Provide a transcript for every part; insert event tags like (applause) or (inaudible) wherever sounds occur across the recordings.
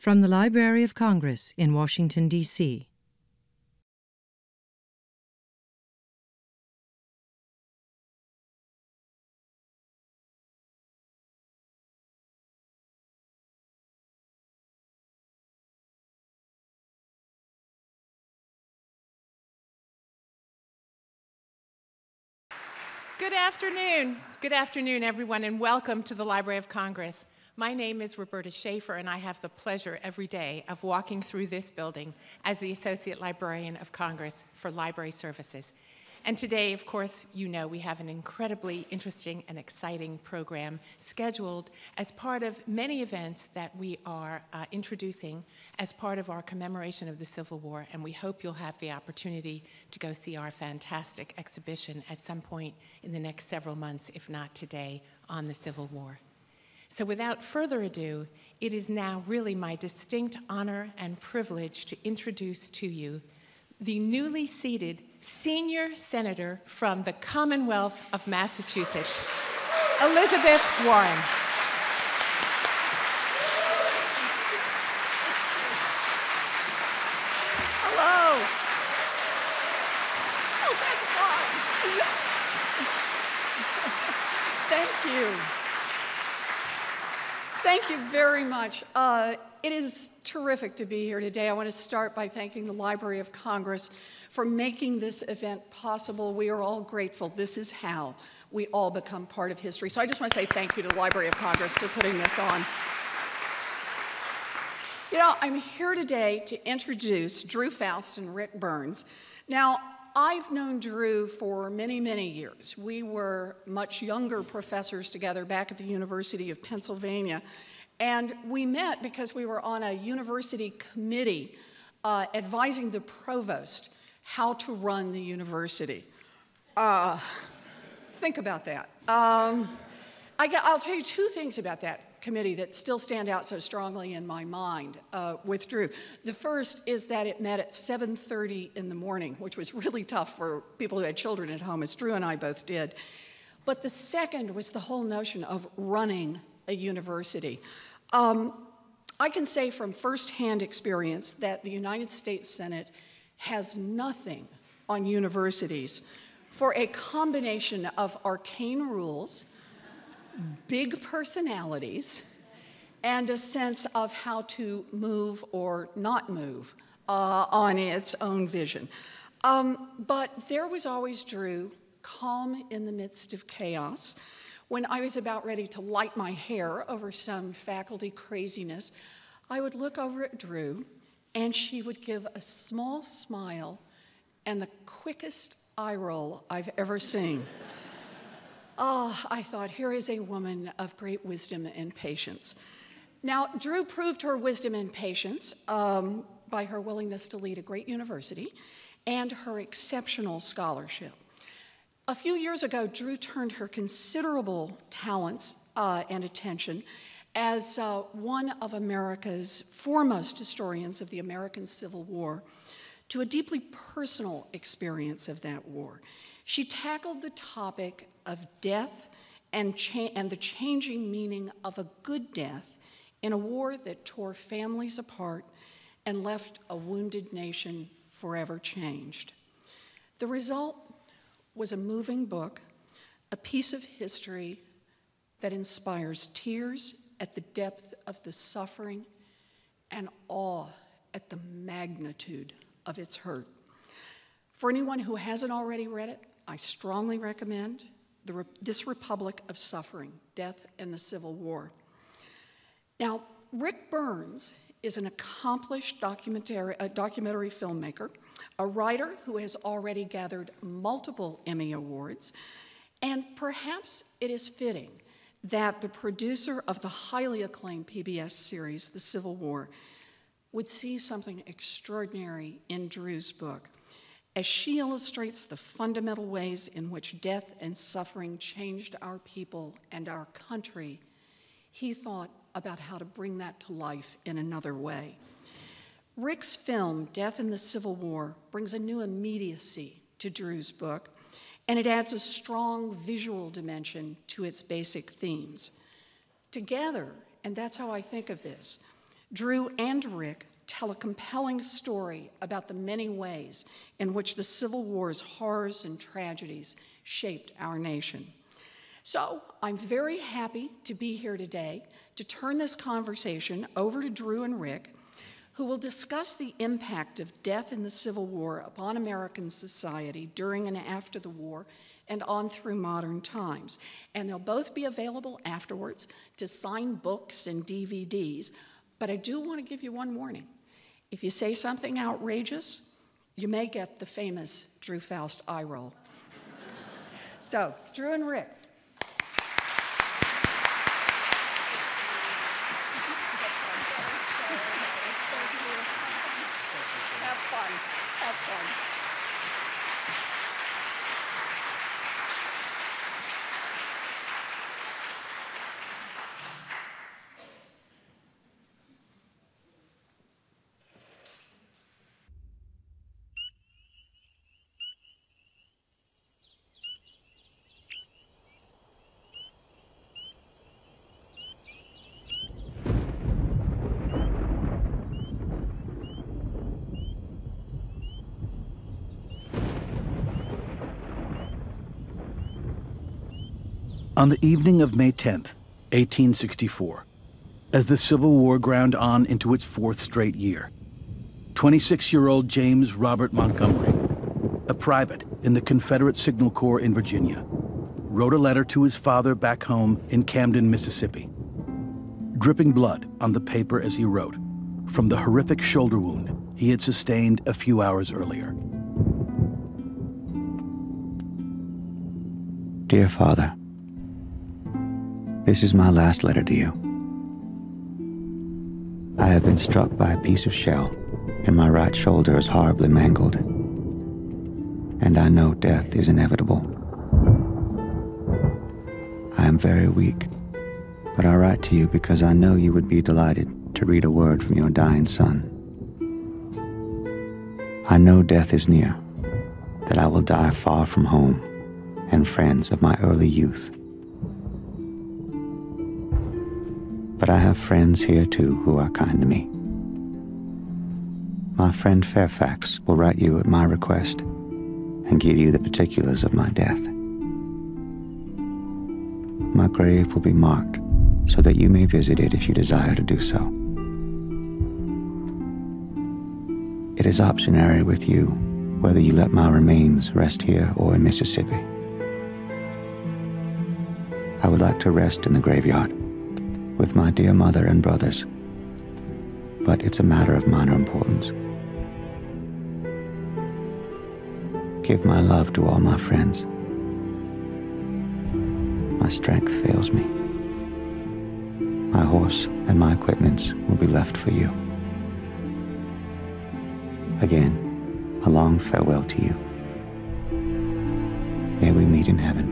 From the Library of Congress in Washington, D.C. Good afternoon. Good afternoon, everyone, and welcome to the Library of Congress. My name is Roberta Shaffer, and I have the pleasure every day of walking through this building as the Associate Librarian of Congress for Library Services. And today, of course, you know we have an incredibly interesting and exciting program scheduled as part of many events that we are uh, introducing as part of our commemoration of the Civil War. And we hope you'll have the opportunity to go see our fantastic exhibition at some point in the next several months, if not today, on the Civil War. So, without further ado, it is now really my distinct honor and privilege to introduce to you the newly seated senior senator from the Commonwealth of Massachusetts, Elizabeth Warren. Hello. Oh, that's Thank you. Thank you very much. Uh, it is terrific to be here today. I want to start by thanking the Library of Congress for making this event possible. We are all grateful. This is how we all become part of history. So I just want to say thank you to the Library of Congress for putting this on. You know, I'm here today to introduce Drew Faust and Ric Burns. Now, I've known Drew for many, many years. We were much younger professors together back at the University of Pennsylvania. And we met because we were on a university committee uh, advising the provost how to run the university. Uh, think about that. Um, I, will tell you two things about that committee that still stand out so strongly in my mind uh, with Drew. The first is that it met at 7.30 in the morning, which was really tough for people who had children at home, as Drew and I both did. But the second was the whole notion of running a university. Um, I can say from firsthand experience that the United States Senate has nothing on universities for a combination of arcane rules, big personalities, and a sense of how to move or not move uh, on its own vision. Um, but there was always Drew, calm in the midst of chaos, when I was about ready to light my hair over some faculty craziness, I would look over at Drew and she would give a small smile and the quickest eye roll I've ever seen. Oh, I thought, here is a woman of great wisdom and patience. Now, Drew proved her wisdom and patience um, by her willingness to lead a great university and her exceptional scholarship. A few years ago, Drew turned her considerable talents uh, and attention as uh, one of America's foremost historians of the American Civil War to a deeply personal experience of that war. She tackled the topic of death and, cha- and the changing meaning of a good death in a war that tore families apart and left a wounded nation forever changed. The result was a moving book, a piece of history that inspires tears at the depth of the suffering and awe at the magnitude of its hurt. For anyone who hasn't already read it, I strongly recommend the, This Republic of Suffering Death and the Civil War. Now, Ric Burns is an accomplished documentary, uh, documentary filmmaker a writer who has already gathered multiple Emmy Awards, and perhaps it is fitting that the producer of the highly acclaimed PBS series, The Civil War, would see something extraordinary in Drew's book as she illustrates the fundamental ways in which death and suffering changed our people and our country. He thought about how to bring that to life in another way. Ric's film, Death in the Civil War, brings a new immediacy to Drew's book, and it adds a strong visual dimension to its basic themes. Together, and that's how I think of this, Drew and Ric tell a compelling story about the many ways in which the Civil War's horrors and tragedies shaped our nation. So I'm very happy to be here today to turn this conversation over to Drew and Ric, who will discuss the impact of death in the Civil War upon American society during and after the war and on through modern times. And they'll both be available afterwards to sign books and DVDs. But I do want to give you one warning. If you say something outrageous, you may get the famous Drew Faust eye roll. so, Drew and Ric. Have fun. Have fun. On the evening of May 10th, 1864, as the Civil War ground on into its fourth straight year, 26 year old James Robert Montgomery, a private in the Confederate Signal Corps in Virginia, wrote a letter to his father back home in Camden, Mississippi. Dripping blood on the paper as he wrote, from the horrific shoulder wound he had sustained a few hours earlier. Dear Father, this is my last letter to you. I have been struck by a piece of shell, and my right shoulder is horribly mangled. And I know death is inevitable. I am very weak, but I write to you because I know you would be delighted to read a word from your dying son. I know death is near, that I will die far from home and friends of my early youth. But I have friends here too who are kind to me. My friend Fairfax will write you at my request and give you the particulars of my death. My grave will be marked so that you may visit it if you desire to do so. It is optionary with you whether you let my remains rest here or in Mississippi. I would like to rest in the graveyard with my dear mother and brothers, but it's a matter of minor importance. Give my love to all my friends. My strength fails me. My horse and my equipments will be left for you. Again, a long farewell to you. May we meet in heaven.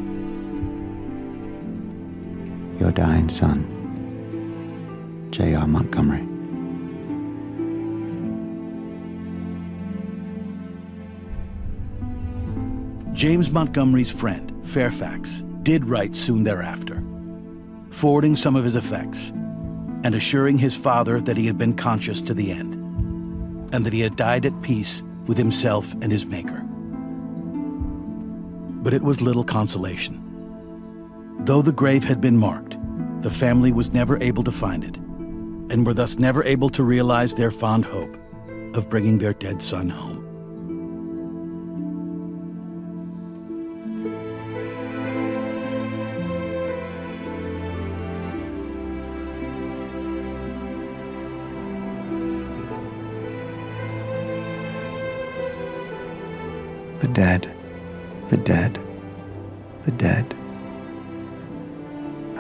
Your dying son, J.R. Montgomery. James Montgomery's friend, Fairfax, did write soon thereafter, forwarding some of his effects and assuring his father that he had been conscious to the end and that he had died at peace with himself and his Maker. But it was little consolation. Though the grave had been marked, the family was never able to find it and were thus never able to realize their fond hope of bringing their dead son home. The dead, the dead, the dead,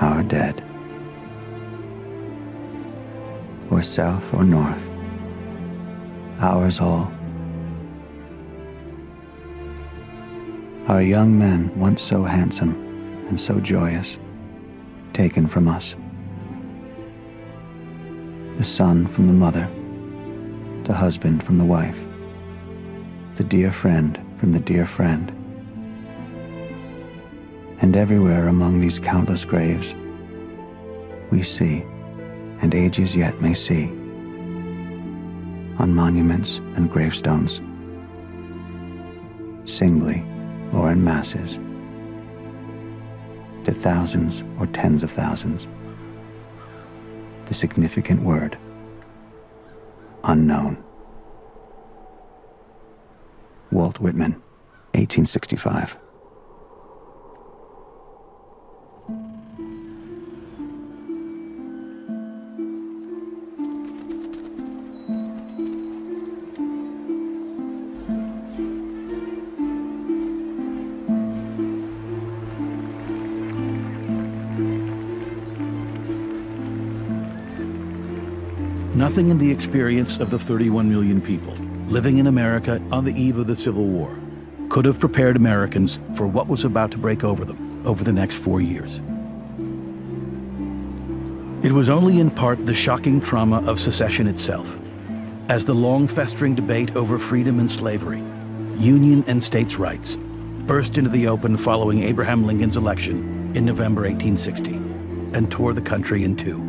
our dead or south or north. Ours all. Our young men, once so handsome and so joyous, taken from us. The son from the mother, the husband from the wife, the dear friend from the dear friend. And everywhere among these countless graves, we see and ages yet may see, on monuments and gravestones, singly or in masses, to thousands or tens of thousands. The significant word, unknown. Walt Whitman, 1865. Nothing in the experience of the 31 million people living in America on the eve of the Civil War could have prepared Americans for what was about to break over them over the next four years. It was only in part the shocking trauma of secession itself, as the long festering debate over freedom and slavery, union and states' rights, burst into the open following Abraham Lincoln's election in November 1860 and tore the country in two.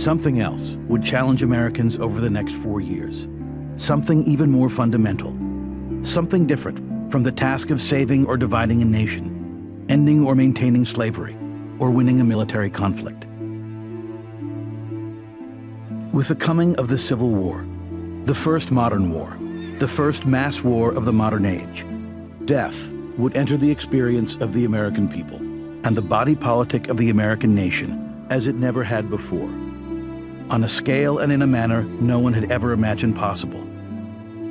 Something else would challenge Americans over the next four years. Something even more fundamental. Something different from the task of saving or dividing a nation, ending or maintaining slavery, or winning a military conflict. With the coming of the Civil War, the first modern war, the first mass war of the modern age, death would enter the experience of the American people and the body politic of the American nation as it never had before on a scale and in a manner no one had ever imagined possible,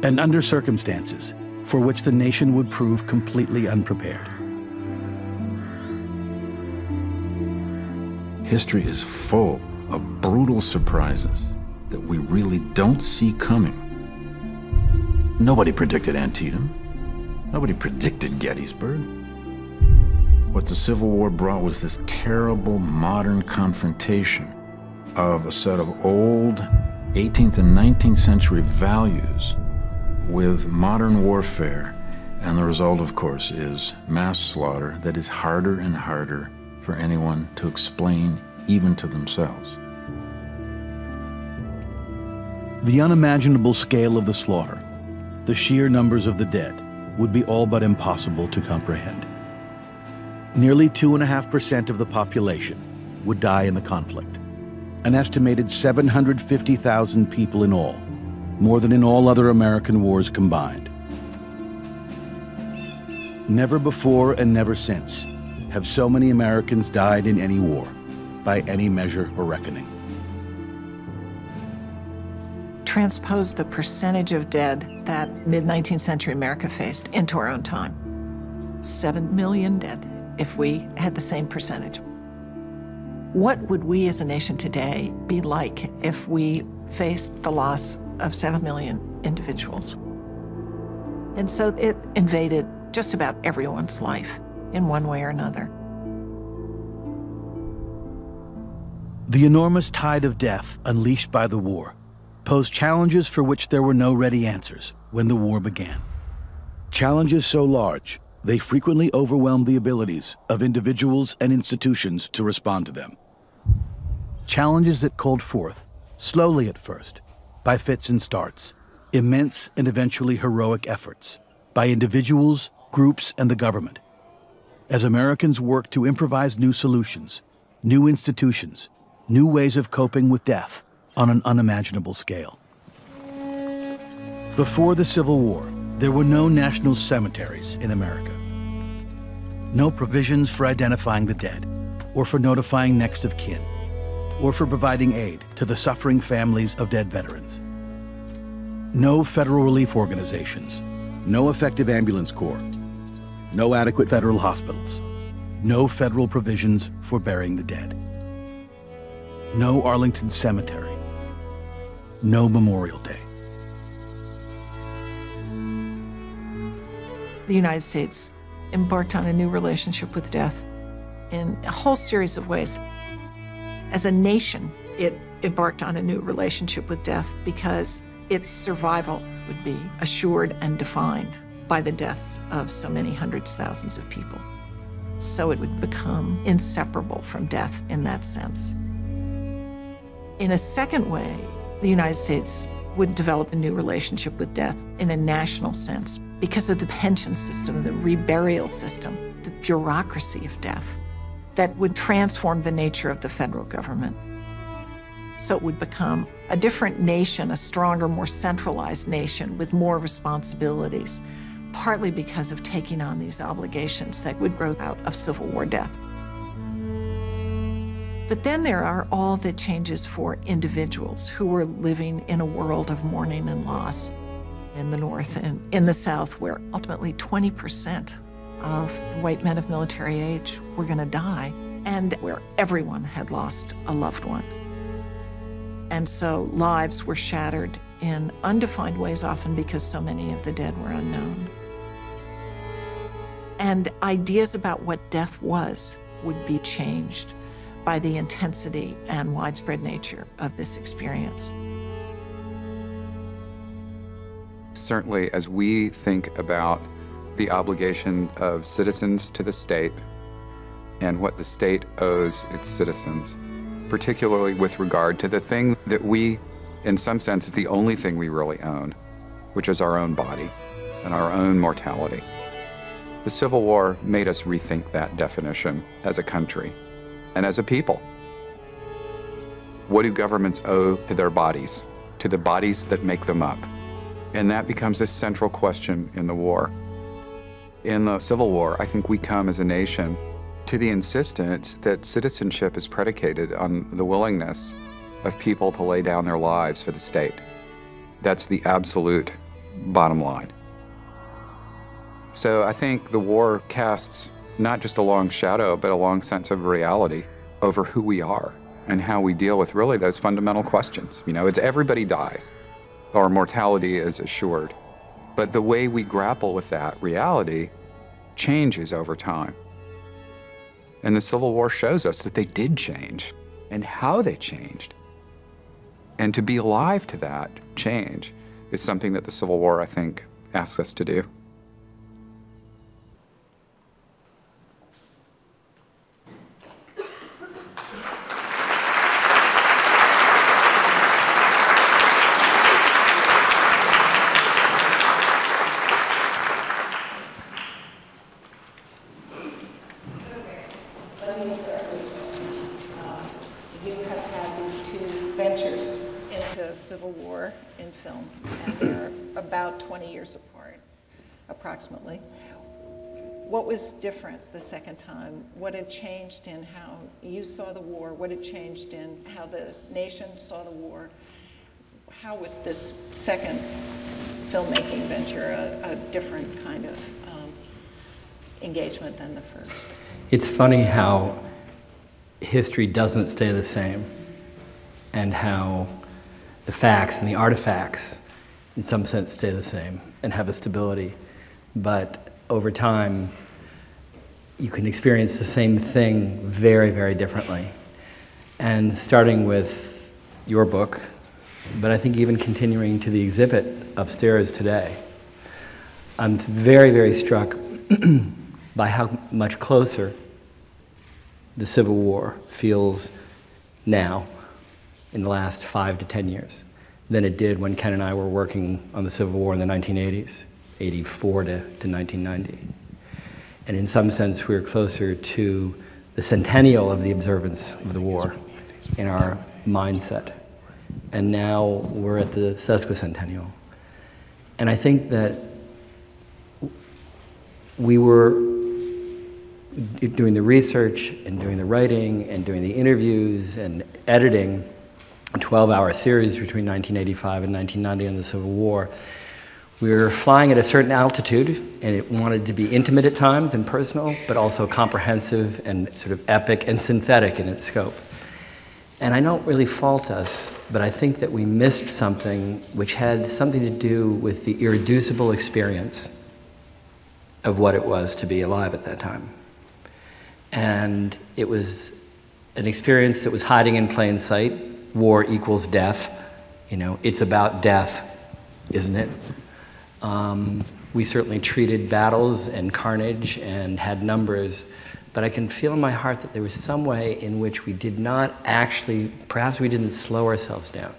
and under circumstances for which the nation would prove completely unprepared. History is full of brutal surprises that we really don't see coming. Nobody predicted Antietam. Nobody predicted Gettysburg. What the Civil War brought was this terrible modern confrontation of a set of old 18th and 19th century values with modern warfare. And the result, of course, is mass slaughter that is harder and harder for anyone to explain, even to themselves. The unimaginable scale of the slaughter, the sheer numbers of the dead, would be all but impossible to comprehend. Nearly 2.5% of the population would die in the conflict an estimated 750,000 people in all, more than in all other American wars combined. Never before and never since have so many Americans died in any war, by any measure or reckoning. Transpose the percentage of dead that mid 19th century America faced into our own time. Seven million dead if we had the same percentage. What would we as a nation today be like if we faced the loss of 7 million individuals? And so it invaded just about everyone's life in one way or another. The enormous tide of death unleashed by the war posed challenges for which there were no ready answers when the war began. Challenges so large, they frequently overwhelmed the abilities of individuals and institutions to respond to them challenges that called forth, slowly at first, by fits and starts, immense and eventually heroic efforts by individuals, groups, and the government. As Americans worked to improvise new solutions, new institutions, new ways of coping with death on an unimaginable scale. Before the Civil War, there were no national cemeteries in America. No provisions for identifying the dead or for notifying next of kin or for providing aid to the suffering families of dead veterans. No federal relief organizations, no effective ambulance corps, no adequate federal hospitals, no federal provisions for burying the dead, no Arlington Cemetery, no Memorial Day. The United States embarked on a new relationship with death in a whole series of ways. As a nation, it embarked on a new relationship with death because its survival would be assured and defined by the deaths of so many hundreds, thousands of people. So it would become inseparable from death in that sense. In a second way, the United States would develop a new relationship with death in a national sense because of the pension system, the reburial system, the bureaucracy of death that would transform the nature of the federal government. So it would become a different nation, a stronger, more centralized nation with more responsibilities, partly because of taking on these obligations that would grow out of Civil War death. But then there are all the changes for individuals who were living in a world of mourning and loss in the North and in the South, where ultimately 20% of white men of military age were going to die, and where everyone had lost a loved one. And so lives were shattered in undefined ways, often because so many of the dead were unknown. And ideas about what death was would be changed by the intensity and widespread nature of this experience. Certainly, as we think about the obligation of citizens to the state and what the state owes its citizens, particularly with regard to the thing that we, in some sense, is the only thing we really own, which is our own body and our own mortality. The Civil War made us rethink that definition as a country and as a people. What do governments owe to their bodies, to the bodies that make them up? And that becomes a central question in the war. In the Civil War, I think we come as a nation to the insistence that citizenship is predicated on the willingness of people to lay down their lives for the state. That's the absolute bottom line. So I think the war casts not just a long shadow, but a long sense of reality over who we are and how we deal with really those fundamental questions. You know, it's everybody dies, our mortality is assured. But the way we grapple with that reality changes over time. And the Civil War shows us that they did change and how they changed. And to be alive to that change is something that the Civil War, I think, asks us to do. Civil War in film, and they're about 20 years apart, approximately. What was different the second time? What had changed in how you saw the war? What had changed in how the nation saw the war? How was this second filmmaking venture a, a different kind of um, engagement than the first? It's funny how history doesn't stay the same and how the facts and the artifacts, in some sense, stay the same and have a stability. But over time, you can experience the same thing very, very differently. And starting with your book, but I think even continuing to the exhibit upstairs today, I'm very, very struck (clears throat) by how much closer the Civil War feels now in the last five to 10 years than it did when Ken and I were working on the Civil War in the 1980s, 84 to, to 1990. And in some sense, we we're closer to the centennial of the observance of the war in our mindset. And now we're at the sesquicentennial. And I think that we were doing the research and doing the writing and doing the interviews and editing 12 hour series between 1985 and 1990 in the Civil War. We were flying at a certain altitude, and it wanted to be intimate at times and personal, but also comprehensive and sort of epic and synthetic in its scope. And I don't really fault us, but I think that we missed something which had something to do with the irreducible experience of what it was to be alive at that time. And it was an experience that was hiding in plain sight, war equals death. You know, it's about death, isn't it? Um, we certainly treated battles and carnage and had numbers, but I can feel in my heart that there was some way in which we did not actually, perhaps we didn't slow ourselves down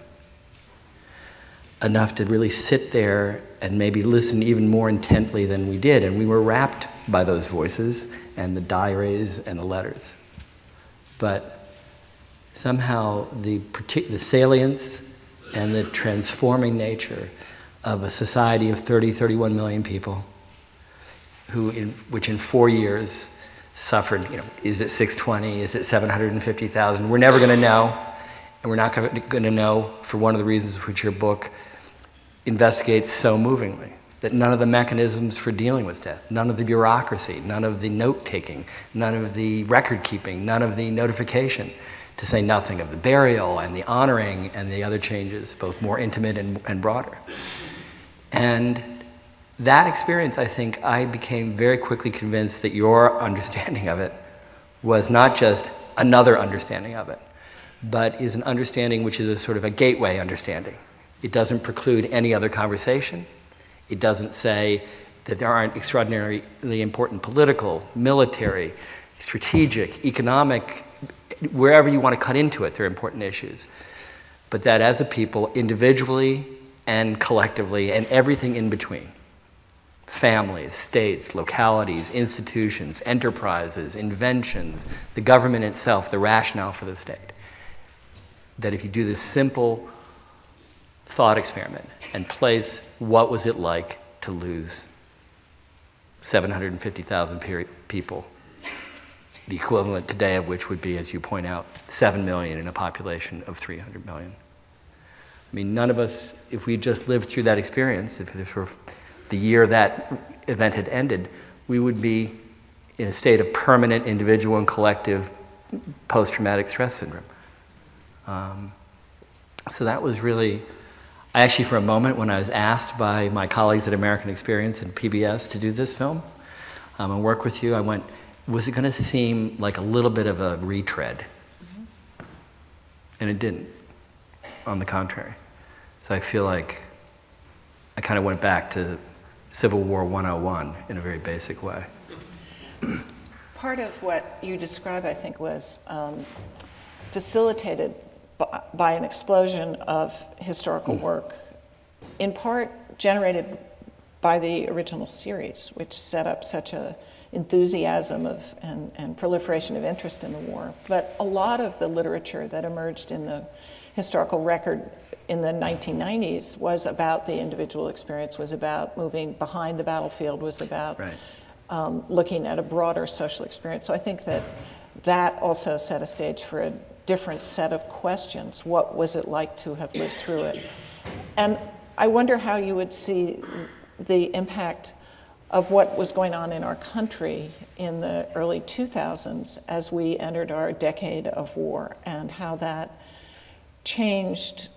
enough to really sit there and maybe listen even more intently than we did. And we were wrapped by those voices and the diaries and the letters. But somehow the, the salience and the transforming nature of a society of 30, 31 million people, who in, which in four years suffered, you know, is it 620, is it 750,000? We're never going to know, and we're not going to know for one of the reasons which your book investigates so movingly. That none of the mechanisms for dealing with death, none of the bureaucracy, none of the note taking, none of the record keeping, none of the notification, to say nothing of the burial and the honoring and the other changes, both more intimate and, and broader. And that experience, I think, I became very quickly convinced that your (laughs) understanding of it was not just another understanding of it, but is an understanding which is a sort of a gateway understanding. It doesn't preclude any other conversation. It doesn't say that there aren't extraordinarily important political, military, strategic, economic, wherever you want to cut into it, there are important issues. But that as a people, individually and collectively, and everything in between families, states, localities, institutions, enterprises, inventions, the government itself, the rationale for the state. That if you do this simple thought experiment and place what was it like to lose 750,000 people, the equivalent today of which would be, as you point out, 7 million in a population of 300 million. I mean, none of us, if we just lived through that experience, if this were the year that event had ended, we would be in a state of permanent individual and collective post traumatic stress syndrome. Um, so that was really I actually, for a moment, when I was asked by my colleagues at American Experience and PBS to do this film um, and work with you, I went, was it going to seem like a little bit of a retread? Mm-hmm. And it didn't, on the contrary. So I feel like I kind of went back to Civil War 101 in a very basic way. Part of what you describe, I think, was um, facilitated by an explosion of historical hmm. work, in part generated by the original series, which set up such a enthusiasm of and, and proliferation of interest in the war. But a lot of the literature that emerged in the historical record in the 1990s was about the individual experience, was about moving behind the battlefield, was about right. um, looking at a broader social experience. So I think that that also set a stage for a different set of questions. What was it like to have lived through it? And I wonder how you would see the impact of what was going on in our country in the early 2000s as we entered our decade of war and how that changed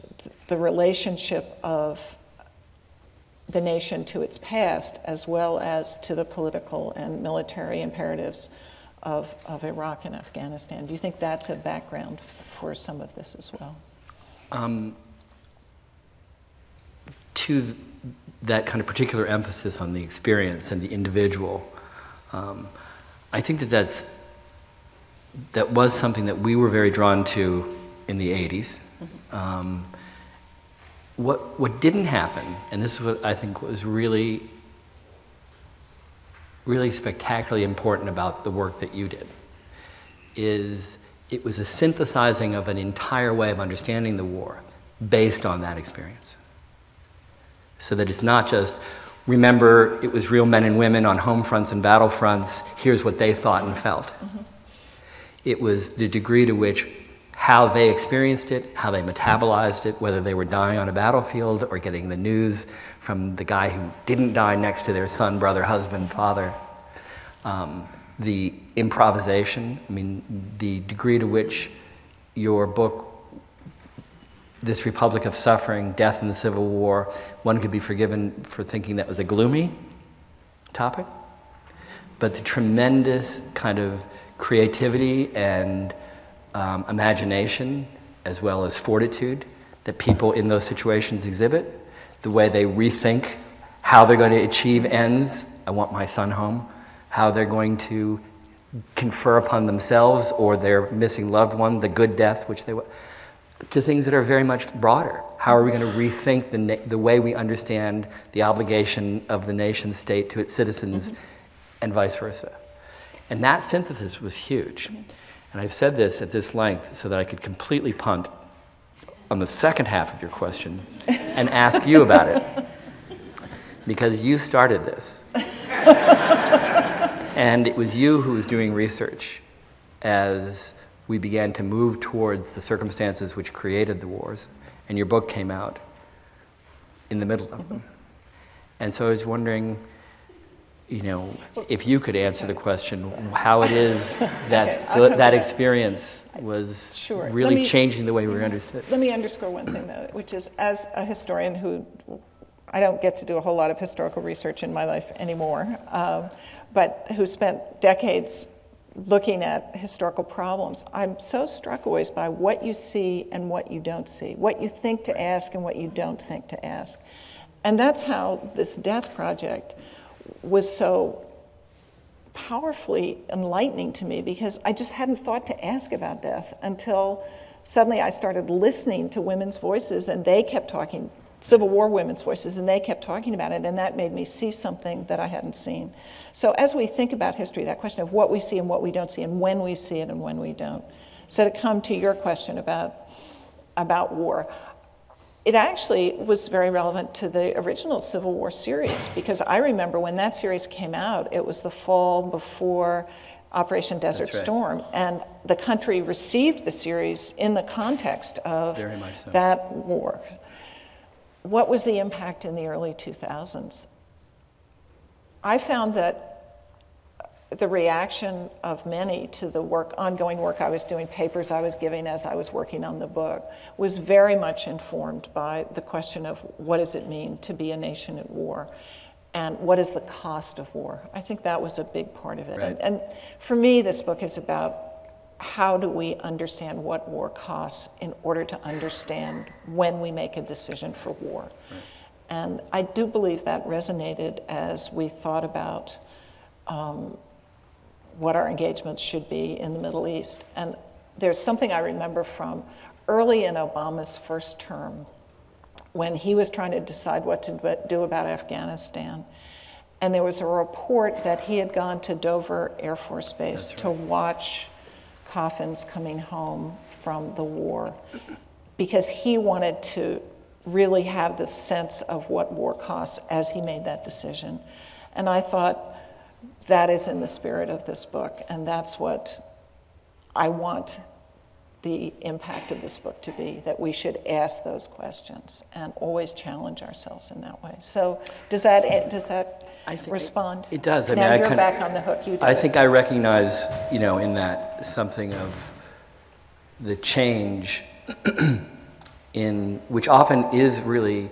the relationship of the nation to its past as well as to the political and military imperatives of, of Iraq and Afghanistan. Do you think that's a background for some of this as well? Um, to that kind of particular emphasis on the experience and the individual, um, I think that that's that was something that we were very drawn to in the 80s. Mm-hmm. Um, what, what didn't happen, and this is what I think was really really spectacularly important about the work that you did is it was a synthesizing of an entire way of understanding the war based on that experience. So that it's not just, remember, it was real men and women on home fronts and battlefronts, here's what they thought and felt. Mm-hmm. It was the degree to which how they experienced it, how they metabolized it, whether they were dying on a battlefield or getting the news from the guy who didn't die next to their son, brother, husband, father. Um, the improvisation, I mean, the degree to which your book, This Republic of Suffering, Death in the Civil War, one could be forgiven for thinking that was a gloomy topic, but the tremendous kind of creativity and um, imagination as well as fortitude that people in those situations exhibit, the way they rethink how they're going to achieve ends. I want my son home. How they're going to confer upon themselves or their missing loved one the good death which they. To things that are very much broader. How are we going to rethink the, the way we understand the obligation of the nation state to its citizens Mm-hmm. and vice versa? And that synthesis was huge. And I've said this at this length so that I could completely punt on the second half of your question and ask you about it. (laughs) Because you started this. (laughs) and it was you who was doing research as we began to move towards the circumstances which created the wars. And your book came out in the middle of them. And so I was wondering, you know, if you could answer the question how it is (laughs) that Okay, I'll th- come that that. experience was Sure. Really me- changing the way we were understood. Let me underscore one thing, though, which is as a historian who I don't get to do a whole lot of historical research in my life anymore, um, but who spent decades looking at historical problems, I'm so struck always by what you see and what you don't see, what you think to ask and what you don't think to ask. And that's how this death project was so powerfully enlightening to me because I just hadn't thought to ask about death until suddenly I started listening to women's voices and they kept talking, Civil War women's voices, and they kept talking about it, and that made me see something that I hadn't seen. So as we think about history, that question of what we see and what we don't see, and when we see it and when we don't. So to come to your question about, about war, it actually was very relevant to the original Civil War series because I remember when that series came out, it was the fall before Operation Desert right. Storm, and the country received the series in the context of Very much so. that war. What was the impact in the early 2000s? I found that the reaction of many to the work, ongoing work I was doing, papers I was giving as I was working on the book, was very much informed by the question of what does it mean to be a nation at war, and what is the cost of war. I think that was a big part of it. Right. And, and for me, this book is about how do we understand what war costs in order to understand when we make a decision for war. And I do believe that resonated as we thought about um, what our engagements should be in the Middle East. And there's something I remember from early in Obama's first term when he was trying to decide what to do about Afghanistan. And there was a report that he had gone to Dover Air Force Base to watch coffins coming home from the war because he wanted to really have the sense of what war costs as he made that decision. And I thought, that is in the spirit of this book, and that's what I want the impact of this book to be that we should ask those questions and always challenge ourselves in that way. So, does that does that I think respond? It does. I now mean, I you're back on the hook. You. I it. think I recognize, you know, in that something of the change (clears throat) in which often is really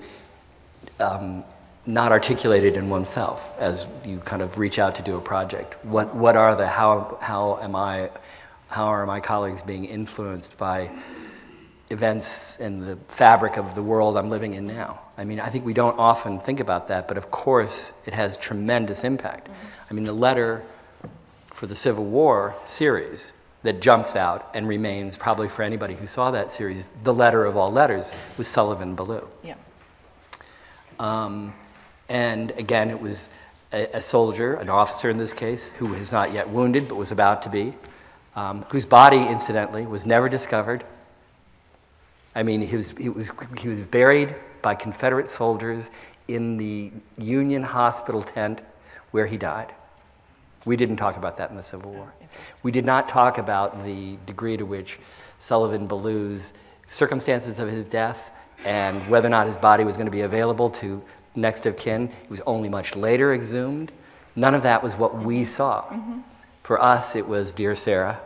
um, not articulated in oneself as you kind of reach out to do a project. What what are the how how am I how are my colleagues being influenced by events in the fabric of the world I'm living in now. I mean, I think we don't often think about that, but of course it has tremendous impact. I mean, the letter for the Civil War series that jumps out and remains probably for anybody who saw that series, the letter of all letters was Sullivan Ballou. Yeah. Um, and again, it was a, a soldier, an officer in this case, who was not yet wounded but was about to be, um, whose body, incidentally, was never discovered. I mean, he was, he, was, he was buried by Confederate soldiers in the Union hospital tent where he died. We didn't talk about that in the Civil War. We did not talk about the degree to which Sullivan Ballou's circumstances of his death and whether or not his body was going to be available to next of kin. It was only much later exhumed. None of that was what we saw. For us, it was Dear Sarah,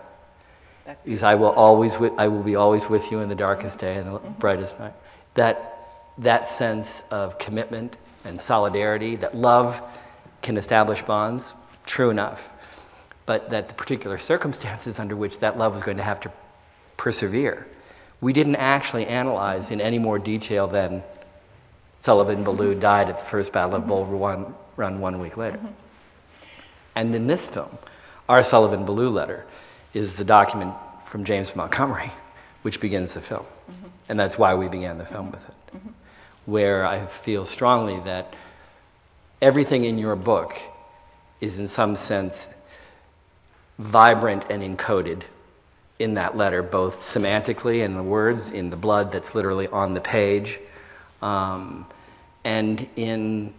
because I will always, wi- I will be always with you in the darkest day and the brightest night. That, that sense of commitment and solidarity, that love can establish bonds, true enough. But that the particular circumstances under which that love was going to have to persevere, we didn't actually analyze in any more detail than Sullivan Ballou mm-hmm. died at the First Battle of mm-hmm. Bull Run, Run one week later. And in this film, our Sullivan Ballou letter is the document from James Montgomery, which begins the film. Mm-hmm. And that's why we began the film with it. Where I feel strongly that everything in your book is, in some sense, vibrant and encoded in that letter, both semantically in the words, in the blood that's literally on the page, um, and in,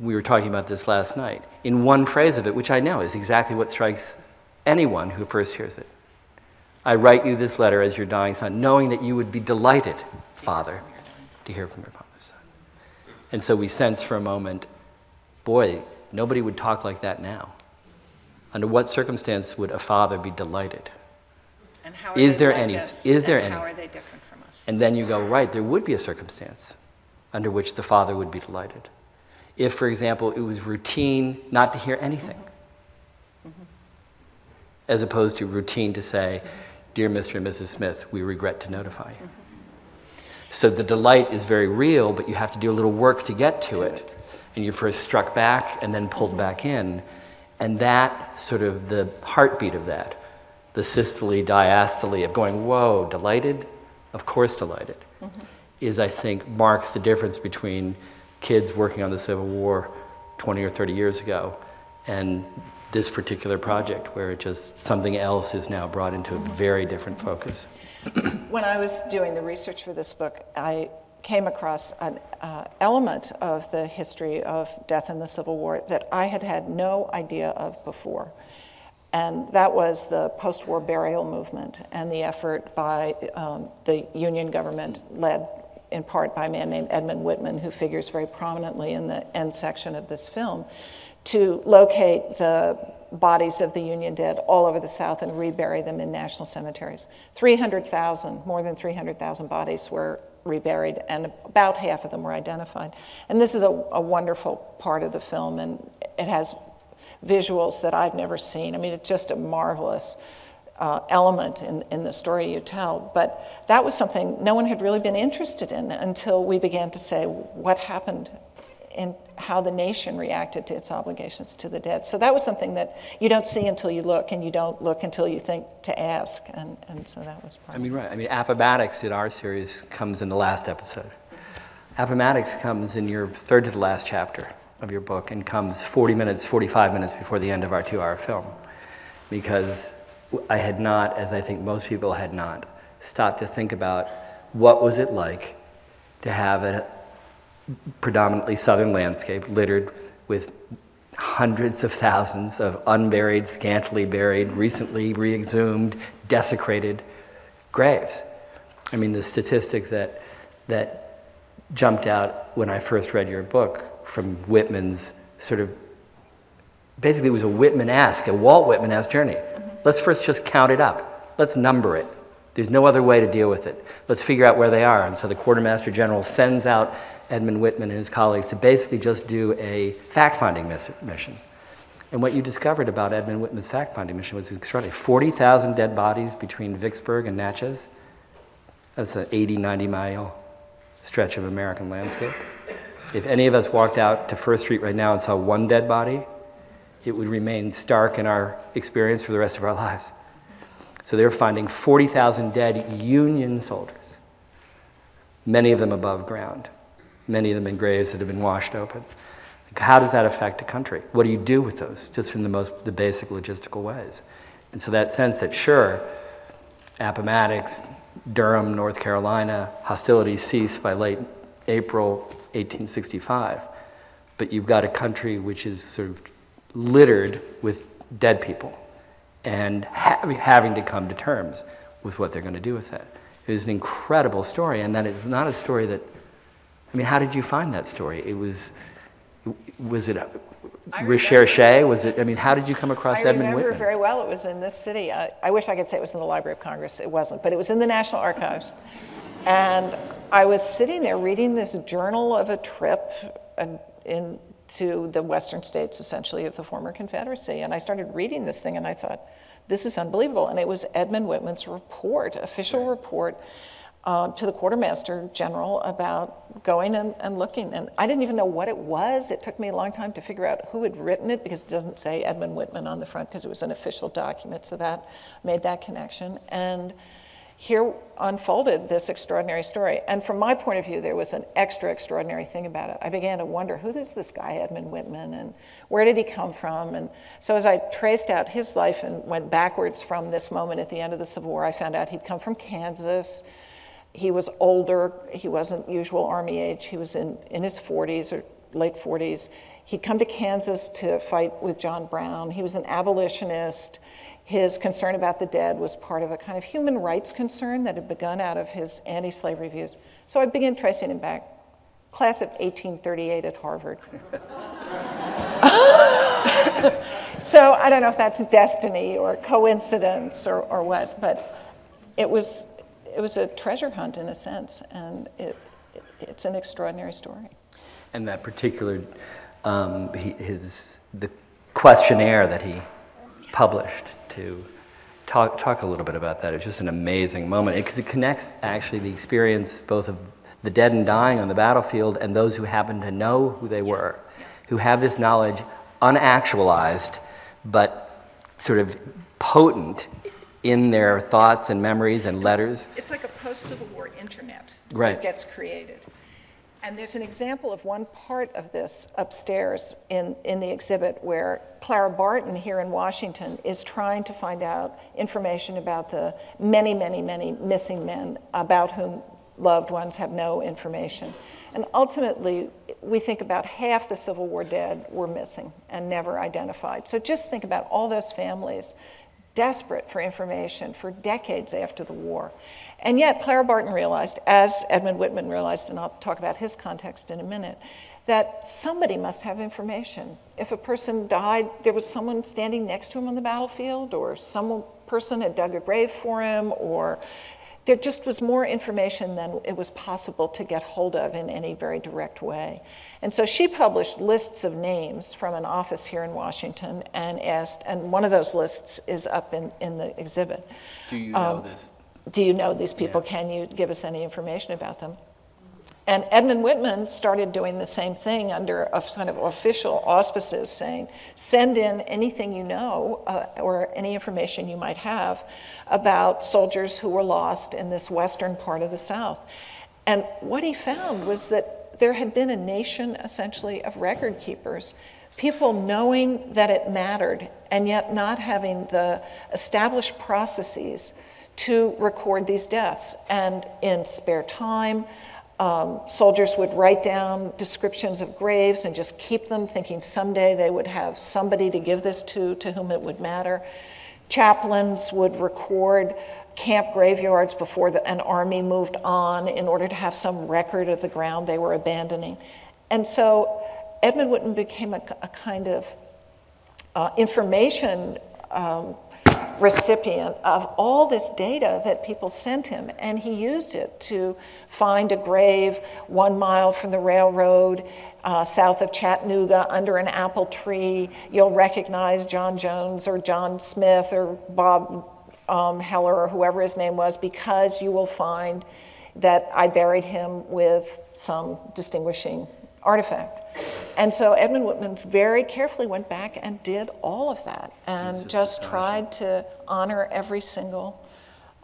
we were talking about this last night, in one phrase of it, which I know is exactly what strikes anyone who first hears it. I write you this letter as your dying son, knowing that you would be delighted, Father, to hear from your father's son. And so we sense for a moment, boy, nobody would talk like that now. Under what circumstance would a father be delighted? And how Is there like any? us? Is there and any? How are they different from us? And then you go, right, there would be a circumstance under which the father would be delighted. If, for example, it was routine not to hear anything, mm-hmm. as opposed to routine to say, Dear Mr. and Mrs. Smith, we regret to notify you. Mm-hmm. So the delight is very real, but you have to do a little work to get to it. And you're first struck back and then pulled back in. And that, sort of the heartbeat of that, the systole, diastole of going, whoa, delighted? Of course, delighted, mm-hmm. is, I think, marks the difference between kids working on the Civil War 20 or 30 years ago and this particular project, where it just something else is now brought into a mm-hmm. very different focus. When I was doing the research for this book, I came across an uh, element of the history of death in the Civil War that I had had no idea of before. And that was the post war burial movement and the effort by um, the Union government, led in part by a man named Edmund Whitman, who figures very prominently in the end section of this film, to locate the bodies of the Union dead all over the South and rebury them in national cemeteries. 300,000, more than 300,000 bodies were reburied, and about half of them were identified. And this is a, a wonderful part of the film, and it has visuals that I've never seen. I mean, it's just a marvelous uh, element in, in the story you tell. But that was something no one had really been interested in until we began to say what happened and how the nation reacted to its obligations to the dead. So that was something that you don't see until you look, and you don't look until you think to ask. And, and so that was part I mean, right. I mean, Appomattox in our series comes in the last episode. Appomattox comes in your third to the last chapter of your book and comes 40 minutes, 45 minutes before the end of our two hour film. Because I had not, as I think most people had not, stopped to think about what was it like to have a predominantly southern landscape littered with hundreds of thousands of unburied, scantily buried, recently re exhumed, desecrated graves. I mean, the statistic that, that jumped out when I first read your book from Whitman's sort of basically it was a Whitman-esque, a Walt Whitman-esque journey. Mm-hmm. Let's first just count it up. Let's number it. There's no other way to deal with it. Let's figure out where they are. And so the quartermaster general sends out Edmund Whitman and his colleagues to basically just do a fact-finding mission. And what you discovered about Edmund Whitman's fact-finding mission was extraordinary. 40,000 dead bodies between Vicksburg and Natchez. That's an 80, 90 mile stretch of American landscape. If any of us walked out to First Street right now and saw one dead body, it would remain stark in our experience for the rest of our (laughs) lives. So they're finding 40,000 dead Union soldiers, many of them above ground, many of them in graves that have been washed open. How does that affect a country? What do you do with those, just in the most the basic logistical ways? And so that sense that sure, Appomattox, Durham, North Carolina, hostilities cease by late April 1865, but you've got a country which is sort of littered with dead people and ha- having to come to terms with what they're going to do with it. It was an incredible story, and that is not a story that, I mean, how did you find that story? It was, was it recherche? Was it, I mean, how did you come across I Edmund remember very well it was in this city. I, I wish I could say it was in the Library of Congress. It wasn't, but it was in the National Archives. And I was sitting there reading this journal of a trip uh, into the western states, essentially, of the former Confederacy. And I started reading this thing and I thought, this is unbelievable. And it was Edmund Whitman's report, official report. Uh, to the quartermaster general about going and, and looking. And I didn't even know what it was. It took me a long time to figure out who had written it because it doesn't say Edmund Whitman on the front because it was an official document. So that made that connection. And here unfolded this extraordinary story. And from my point of view, there was an extra extraordinary thing about it. I began to wonder who is this guy, Edmund Whitman, and where did he come from? And so as I traced out his life and went backwards from this moment at the end of the Civil War, I found out he'd come from Kansas. He was older, he wasn't usual Army age, he was in, in his 40s or late 40s. He'd come to Kansas to fight with John Brown. He was an abolitionist. His concern about the dead was part of a kind of human rights concern that had begun out of his anti slavery views. So I began tracing him back. Class of 1838 at Harvard. (laughs) so I don't know if that's destiny or coincidence or, or what, but it was, it was a treasure hunt in a sense, and it, it it's an extraordinary story. And that particular, um, his, the questionnaire that he published to talk, talk a little bit about that. It's just an amazing moment because it, it connects actually the experience both of the dead and dying on the battlefield and those who happen to know who they were, who have this knowledge unactualized but sort of potent in their thoughts and memories and letters. It's like a post Civil War internet right. that gets created. And there's an example of one part of this upstairs in, in the exhibit where Clara Barton here in Washington is trying to find out information about the many, many, many missing men about whom loved ones have no information. And ultimately, we think about half the Civil War dead were missing and never identified. So just think about all those families desperate for information for decades after the war. And yet, Clara Barton realized, as Edmund Whitman realized, and I'll talk about his context in a minute, that somebody must have information. If a person died, there was someone standing next to him on the battlefield, or some person had dug a grave for him, or there just was more information than it was possible to get hold of in any very direct way. And so she published lists of names from an office here in Washington and asked, and one of those lists is up in, in the exhibit. Do you know um, this? do you know these people? Yeah. Can you give us any information about them? And Edmund Whitman started doing the same thing under a kind of official auspices, saying, send in anything you know uh, or any information you might have about soldiers who were lost in this western part of the South. And what he found was that there had been a nation essentially of record keepers, people knowing that it mattered and yet not having the established processes to record these deaths. And in spare time, um, soldiers would write down descriptions of graves and just keep them, thinking someday they would have somebody to give this to, to whom it would matter. Chaplains would record camp graveyards before the, an army moved on in order to have some record of the ground they were abandoning. And so Edmund Whitman became a, a kind of uh, information um, recipient of all this data that people sent him, and he used it to find a grave one mile from the railroad uh, south of Chattanooga under an apple tree. You'll recognize John Jones or John Smith or Bob um, Heller or whoever his name was because you will find that I buried him with some distinguishing artifact. And so Edmund Whitman very carefully went back and did all of that and just, tried to honor every single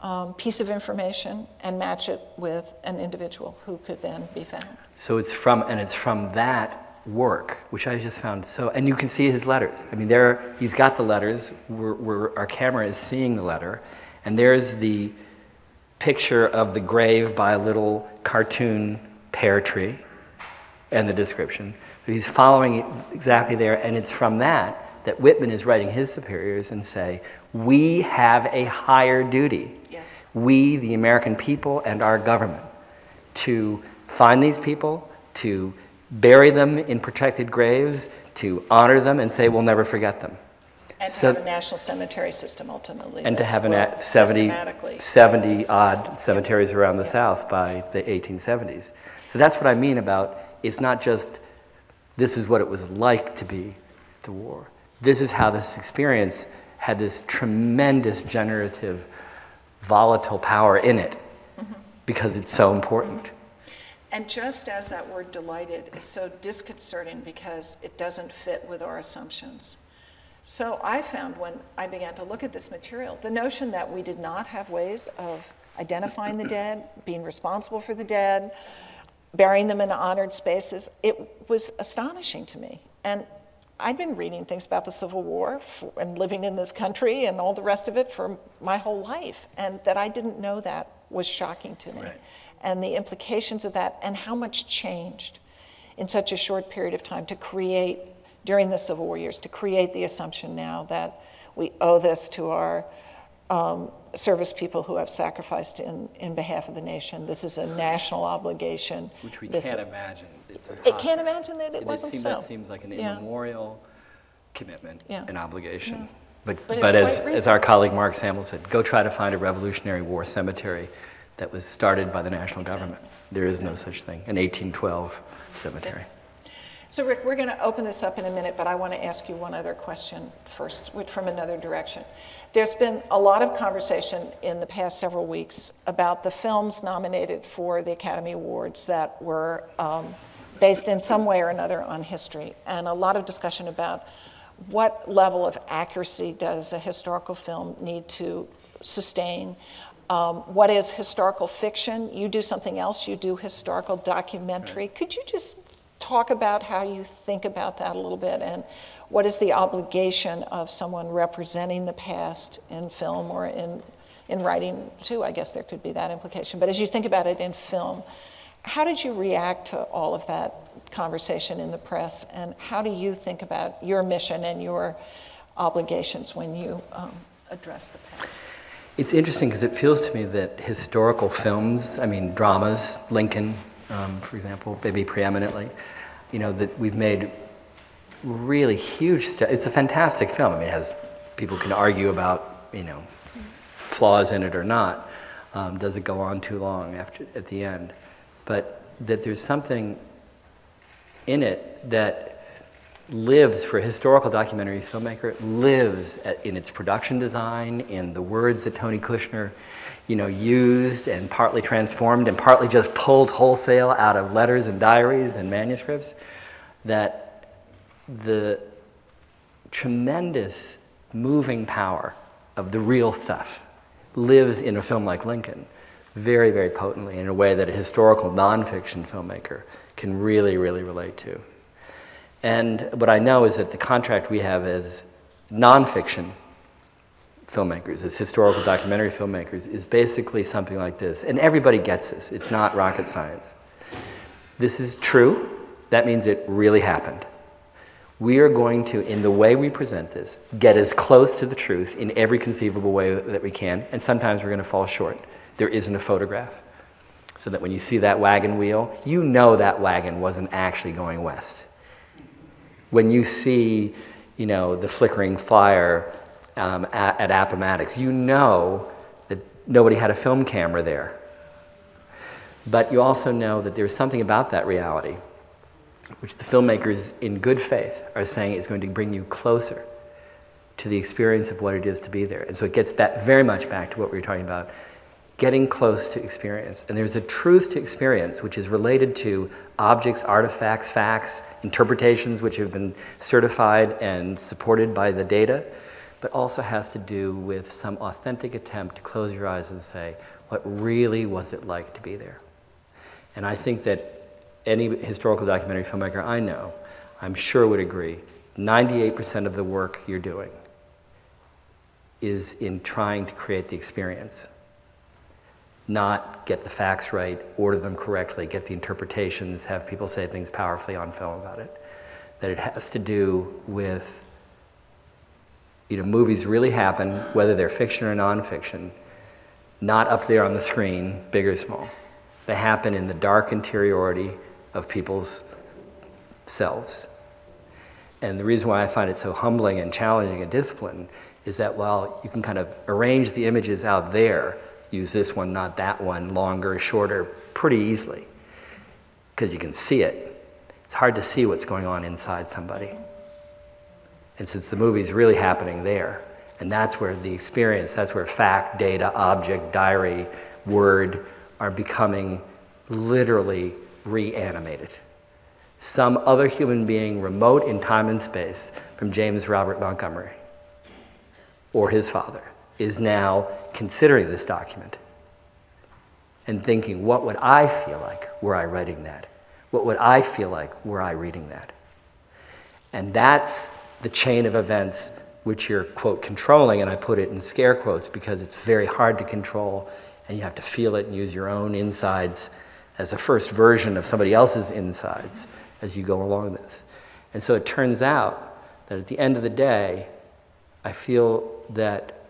um, piece of information and match it with an individual who could then be found. So it's from, and it's from that work, which I just found so, and you can see his letters. I mean, there, he's got the letters, we're, we're, our camera is seeing the letter, and there's the picture of the grave by a little cartoon pear tree and the description. He's following it exactly there, and it's from that that Whitman is writing his superiors and say, we have a higher duty. Yes. We, the American people and our government, to find these people, to bury them in protected graves, to honor them and say we'll never forget them. And to so, have a national cemetery system ultimately. And to have a 70, 70 odd cemeteries around the yeah. South by the 1870s. So that's what I mean about it's not just this is what it was like to be the war. This is how this experience had this tremendous generative, volatile power in it mm-hmm. because it's so important. And just as that word delighted is so disconcerting because it doesn't fit with our assumptions. So I found when I began to look at this material, the notion that we did not have ways of identifying the dead, being responsible for the dead, burying them in honored spaces. It was astonishing to me. And I'd been reading things about the Civil War for, and living in this country and all the rest of it for my whole life. And that I didn't know that was shocking to me. Right. And the implications of that and how much changed in such a short period of time to create, during the Civil War years, to create the assumption now that we owe this to our um, service people who have sacrificed in, in behalf of the nation. This is a national obligation. Which we this, can't imagine. It can't imagine that it and wasn't it so. That seems like an yeah. immemorial commitment, yeah. an obligation. Yeah. But, but, but as, as our colleague Mark Samuel said, go try to find a Revolutionary War cemetery that was started by the national exactly. government. There is no such thing, an 1812 cemetery. So Ric, we're going to open this up in a minute, but I want to ask you one other question first, from another direction. There's been a lot of conversation in the past several weeks about the films nominated for the Academy Awards that were um, based in some way or another on history, and a lot of discussion about what level of accuracy does a historical film need to sustain? Um, what is historical fiction? You do something else, you do historical documentary. Right. Could you just talk about how you think about that a little bit and what is the obligation of someone representing the past in film or in, in writing too? I guess there could be that implication. But as you think about it in film, how did you react to all of that conversation in the press and how do you think about your mission and your obligations when you um, address the past? It's interesting because it feels to me that historical films, I mean, dramas, Lincoln, um, for example, maybe preeminently, you know, that we've made really huge stuff. It's a fantastic film. I mean, it has, people can argue about, you know, flaws in it or not. Um, does it go on too long after, at the end? But that there's something in it that lives for a historical documentary filmmaker, lives at, in its production design, in the words that Tony Kushner you know, used and partly transformed and partly just pulled wholesale out of letters and diaries and manuscripts, that the tremendous moving power of the real stuff lives in a film like Lincoln very, very potently in a way that a historical nonfiction filmmaker can really, really relate to. And what I know is that the contract we have as nonfiction filmmakers, as historical documentary filmmakers, is basically something like this. And everybody gets this, it's not rocket science. This is true, that means it really happened. We are going to, in the way we present this, get as close to the truth in every conceivable way that we can, and sometimes we're going to fall short. There isn't a photograph. So that when you see that wagon wheel, you know that wagon wasn't actually going west. When you see, you know, the flickering fire um, at, at Appomattox, you know that nobody had a film camera there. But you also know that there's something about that reality, which the filmmakers, in good faith, are saying is going to bring you closer to the experience of what it is to be there. And so it gets back, very much back to what we were talking about getting close to experience. And there's a truth to experience which is related to objects, artifacts, facts, interpretations which have been certified and supported by the data but also has to do with some authentic attempt to close your eyes and say, what really was it like to be there? And I think that any historical documentary filmmaker I know, I'm sure would agree, 98% of the work you're doing is in trying to create the experience. Not get the facts right, order them correctly, get the interpretations, have people say things powerfully on film about it. That it has to do with you know, movies really happen, whether they're fiction or nonfiction, not up there on the screen, big or small. They happen in the dark interiority of people's selves. And the reason why I find it so humbling and challenging a discipline is that while you can kind of arrange the images out there, use this one, not that one, longer, shorter, pretty easily, because you can see it. It's hard to see what's going on inside somebody. And since the movie is really happening there, and that's where the experience, that's where fact, data, object, diary, word are becoming literally reanimated. Some other human being remote in time and space from James Robert Montgomery or his father is now considering this document and thinking, what would I feel like were I writing that? What would I feel like were I reading that? And that's the chain of events which you're, quote, controlling, and I put it in scare quotes because it's very hard to control, and you have to feel it and use your own insides as a first version of somebody else's insides as you go along this. And so it turns out that at the end of the day, I feel that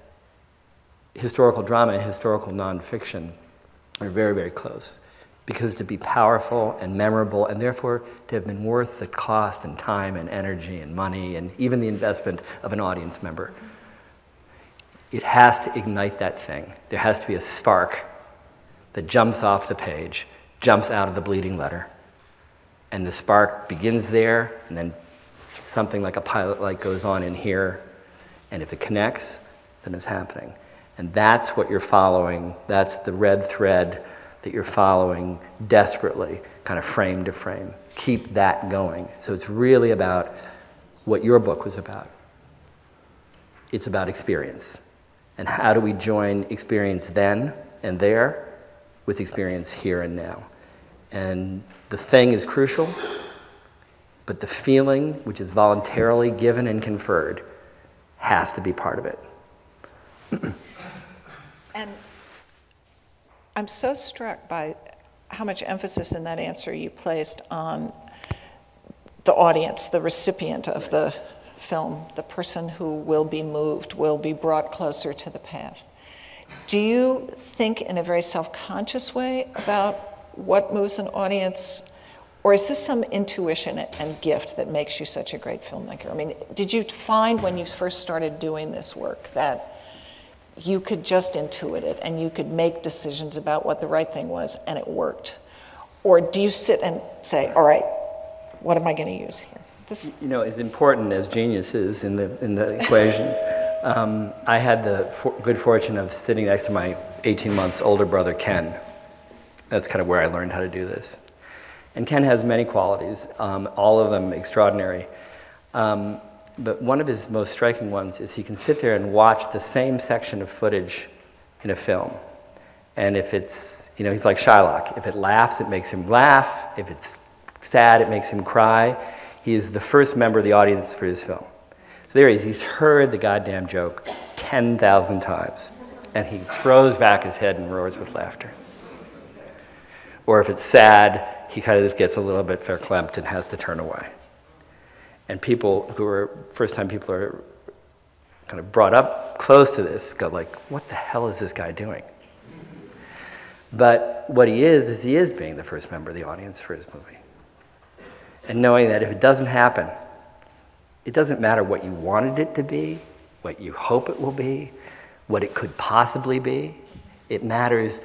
historical drama and historical nonfiction are very, very close. Because to be powerful and memorable, and therefore to have been worth the cost and time and energy and money and even the investment of an audience member, it has to ignite that thing. There has to be a spark that jumps off the page, jumps out of the bleeding letter. And the spark begins there, and then something like a pilot light goes on in here. And if it connects, then it's happening. And that's what you're following. That's the red thread that you're following desperately, kind of frame to frame. Keep that going. So it's really about what your book was about. It's about experience. And how do we join experience then and there with experience here and now? And the thing is crucial, but the feeling, which is voluntarily given and conferred, has to be part of it. (clears throat) I'm so struck by how much emphasis in that answer you placed on the audience, the recipient of the film, the person who will be moved, will be brought closer to the past. Do you think in a very self conscious way about what moves an audience? Or is this some intuition and gift that makes you such a great filmmaker? I mean, did you find when you first started doing this work that you could just intuit it and you could make decisions about what the right thing was and it worked? Or do you sit and say, all right, what am I going to use here? This you know, as important as genius is in the, in the equation, (laughs) um, I had the for good fortune of sitting next to my 18 months older brother, Ken. That's kind of where I learned how to do this. And Ken has many qualities, um, all of them extraordinary. Um, but one of his most striking ones is he can sit there and watch the same section of footage in a film. And if it's, you know, he's like Shylock. If it laughs, it makes him laugh. If it's sad, it makes him cry. He is the first member of the audience for his film. So there he is. He's heard the goddamn joke 10,000 times. And he throws back his head and roars with laughter. Or if it's sad, he kind of gets a little bit verklempt and has to turn away. And people who are first time people are kind of brought up close to this go like, what the hell is this guy doing? But what he is, is he is being the first member of the audience for his movie. And knowing that if it doesn't happen, it doesn't matter what you wanted it to be, what you hope it will be, what it could possibly be. It matters,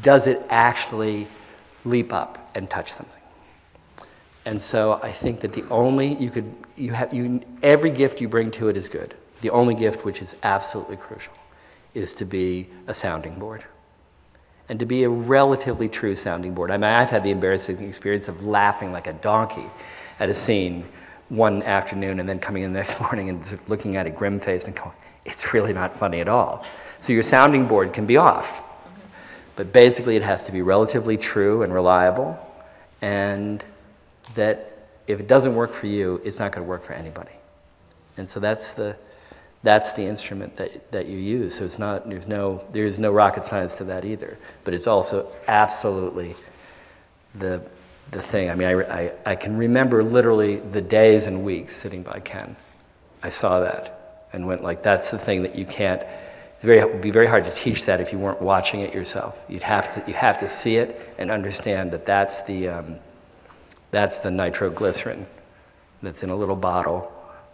does it actually leap up and touch something? And so I think that the only you could you have you every gift you bring to it is good. The only gift which is absolutely crucial is to be a sounding board. And to be a relatively true sounding board. I mean, I've had the embarrassing experience of laughing like a donkey at a scene one afternoon and then coming in the next (laughs) morning and looking at it grim faced and going, it's really not funny at all. So your sounding board can be off. But basically, it has to be relatively true and reliable and that if it doesn't work for you, it's not going to work for anybody. And so that's the, that's the instrument that, that you use. So it's not, there's no, there's no rocket science to that either. But it's also absolutely the, the thing. I mean, I, I, I can remember literally the days and weeks sitting by Ken. I saw that and went like, that's the thing that you can't, very, it would be very hard to teach that if you weren't watching it yourself. You'd have to, you have to see it and understand that that's the, um, that's the nitroglycerin that's in a little bottle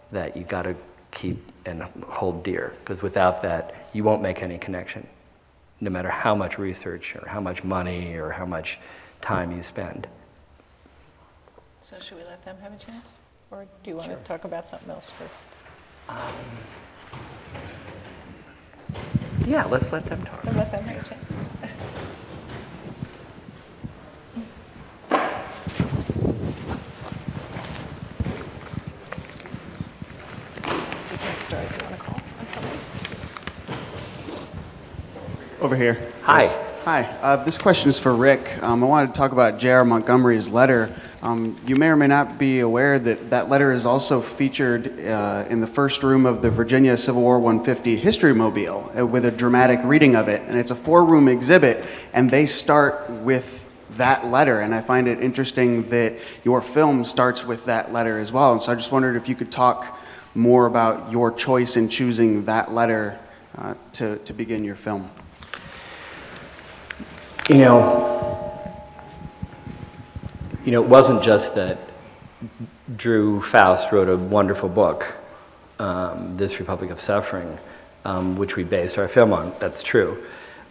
that you got to keep and hold dear, because without that, you won't make any connection, no matter how much research or how much money or how much time you spend. So should we let them have a chance? Or do you want sure. to talk about something else first? Um, yeah, let's let them talk. let them have a chance. Over here. Hi. Yes. Hi, uh, this question is for Ric. Um, I wanted to talk about J.R. Montgomery's letter. Um, you may or may not be aware that that letter is also featured uh, in the first room of the Virginia Civil War 150 History Mobile uh, with a dramatic reading of it. And it's a four room exhibit, and they start with that letter. And I find it interesting that your film starts with that letter as well. And so I just wondered if you could talk more about your choice in choosing that letter uh, to, to begin your film. You know, you know, it wasn't just that Drew Faust wrote a wonderful book, um, This Republic of Suffering, um, which we based our film on. That's true.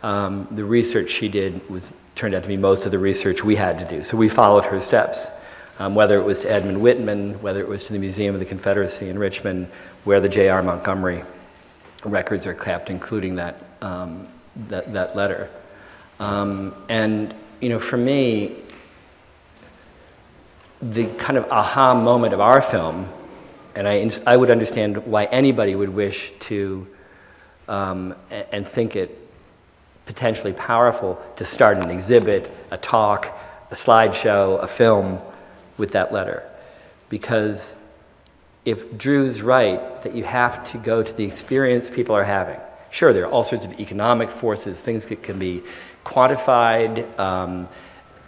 Um, the research she did was turned out to be most of the research we had to do. So we followed her steps, um, whether it was to Edmund Whitman, whether it was to the Museum of the Confederacy in Richmond, where the J.R. Montgomery records are kept, including that, um, that, that letter. Um, and, you know, for me, the kind of aha moment of our film, and I, I would understand why anybody would wish to um, and think it potentially powerful to start an exhibit, a talk, a slideshow, a film with that letter. Because if Drew's right that you have to go to the experience people are having, sure, there are all sorts of economic forces, things that can be quantified, um,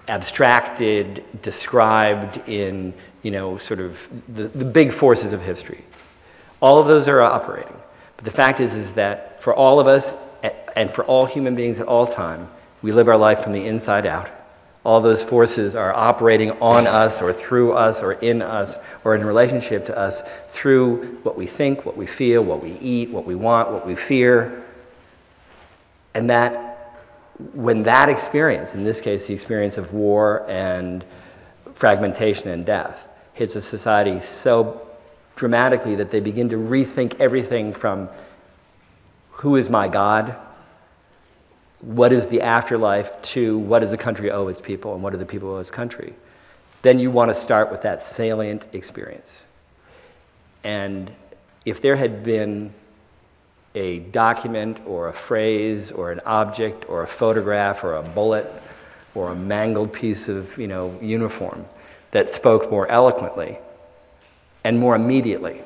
abstracted, described in, you know, sort of the, the big forces of history. All of those are operating. But the fact is, is that for all of us and for all human beings at all time, we live our life from the inside out. All those forces are operating on us or through us or in us or in relationship to us through what we think, what we feel, what we eat, what we want, what we fear. And that when that experience, in this case, the experience of war and fragmentation and death, hits a society so dramatically that they begin to rethink everything from who is my God, what is the afterlife, to what does the country owe its people and what do the people owe its country, then you want to start with that salient experience. And if there had been a document or a phrase or an object or a photograph or a bullet or a mangled piece of you know, uniform that spoke more eloquently and more immediately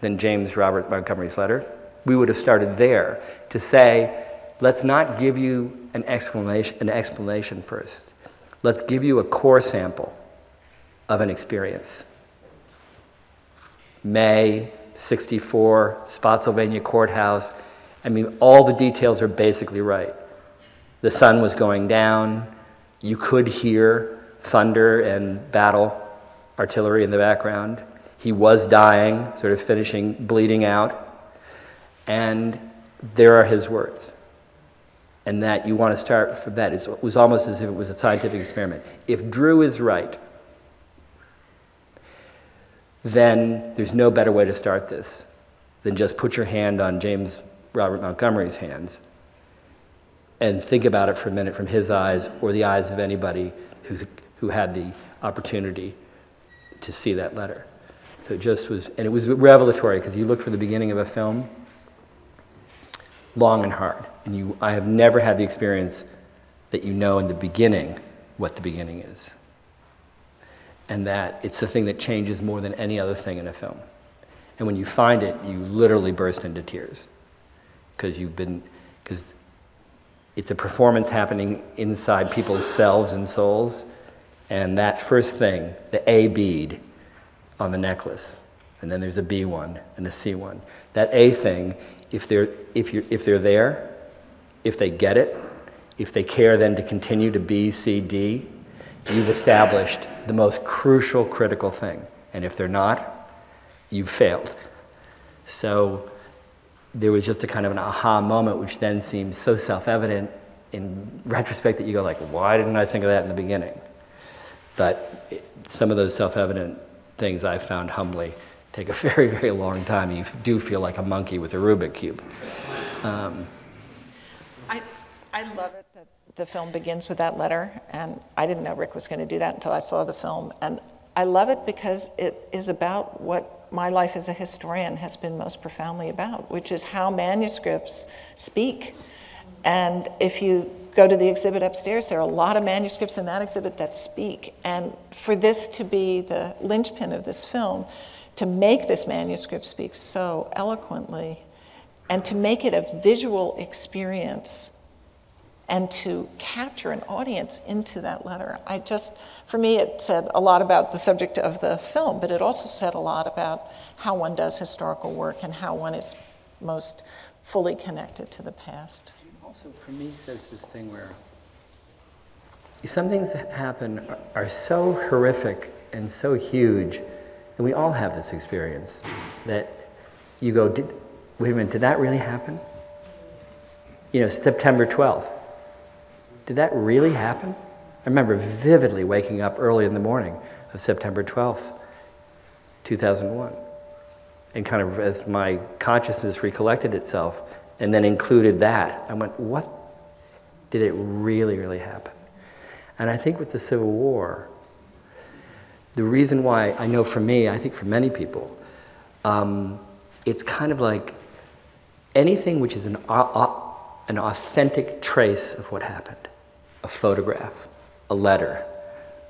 than James Robert Montgomery's letter, we would have started there to say, let's not give you an explanation, an explanation first. Let's give you a core sample of an experience. May 64, Spotsylvania Courthouse. I mean, all the details are basically right. The sun was going down. You could hear thunder and battle artillery in the background. He was dying, sort of finishing, bleeding out. And there are his words. And that you want to start from that. It was almost as if it was a scientific experiment. If Drew is right, then there's no better way to start this than just put your hand on James Robert Montgomery's hands and think about it for a minute from his eyes or the eyes of anybody who, who had the opportunity to see that letter. So it just was, and it was revelatory because you look for the beginning of a film, long and hard. And you, I have never had the experience that you know in the beginning what the beginning is and that it's the thing that changes more than any other thing in a film. And when you find it, you literally burst into tears because you've been, because it's a performance happening inside people's selves and souls. And that first thing, the A bead on the necklace, and then there's a B one and a C one. That A thing, if they're, if you're, if they're there, if they get it, if they care then to continue to B, C, D, you've established the most crucial, critical thing. And if they're not, you've failed. So there was just a kind of an aha moment, which then seems so self evident in retrospect that you go, like, why didn't I think of that in the beginning? But some of those self evident things I found humbly take a (laughs) very, very long time. You do feel like a monkey with a Rubik Cube. Um, I love it that the film begins with that letter, and I didn't know Ric was going to do that until I saw the film. And I love it because it is about what my life as a historian has been most profoundly about, which is how manuscripts speak. And if you go to the exhibit upstairs, there are a lot of manuscripts in that exhibit that speak. And for this to be the linchpin of this film, to make this manuscript speak so eloquently, and to make it a visual experience and to capture an audience into that letter. I just, for me, it said a lot about the subject of the film, but it also said a lot about how one does historical work and how one is most fully connected to the past. Also, for me, says this thing where some things that happen are, so horrific and so huge, and we all have this experience that you go, did, wait a minute, did that really happen? You know, September 12th. Did that really happen? I remember vividly waking up early in the morning of September 12th, 2001. And kind of as my consciousness recollected itself and then included that, I went, what did it really, really happen? And I think with the Civil War, the reason why I know for me, I think for many people, um, it's kind of like anything which is an, an authentic trace of what happened a photograph, a letter,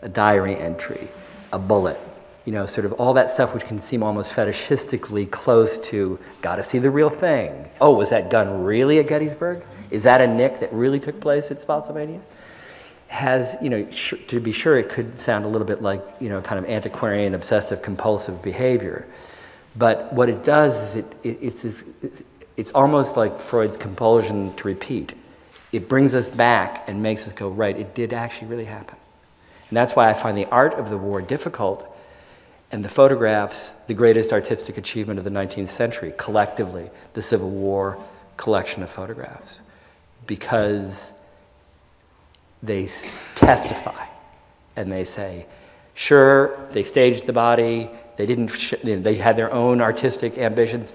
a diary entry, a bullet, you know, sort of all that stuff which can seem almost fetishistically close to, gotta see the real thing. Oh, was that gun really at Gettysburg? Is that a nick that really took place at Spotsylvania? Has, you know, to be sure, it could sound a little bit like, you know, kind of antiquarian, obsessive, compulsive behavior. But what it does is it, it it's, this, it's almost like Freud's compulsion to repeat. It brings us back and makes us go, right, it did actually really happen. And that's why I find the art of the war difficult and the photographs the greatest artistic achievement of the 19th century, collectively, the Civil War collection of photographs, because they testify and they say, sure, they staged the body, they didn't, they had their own artistic ambitions,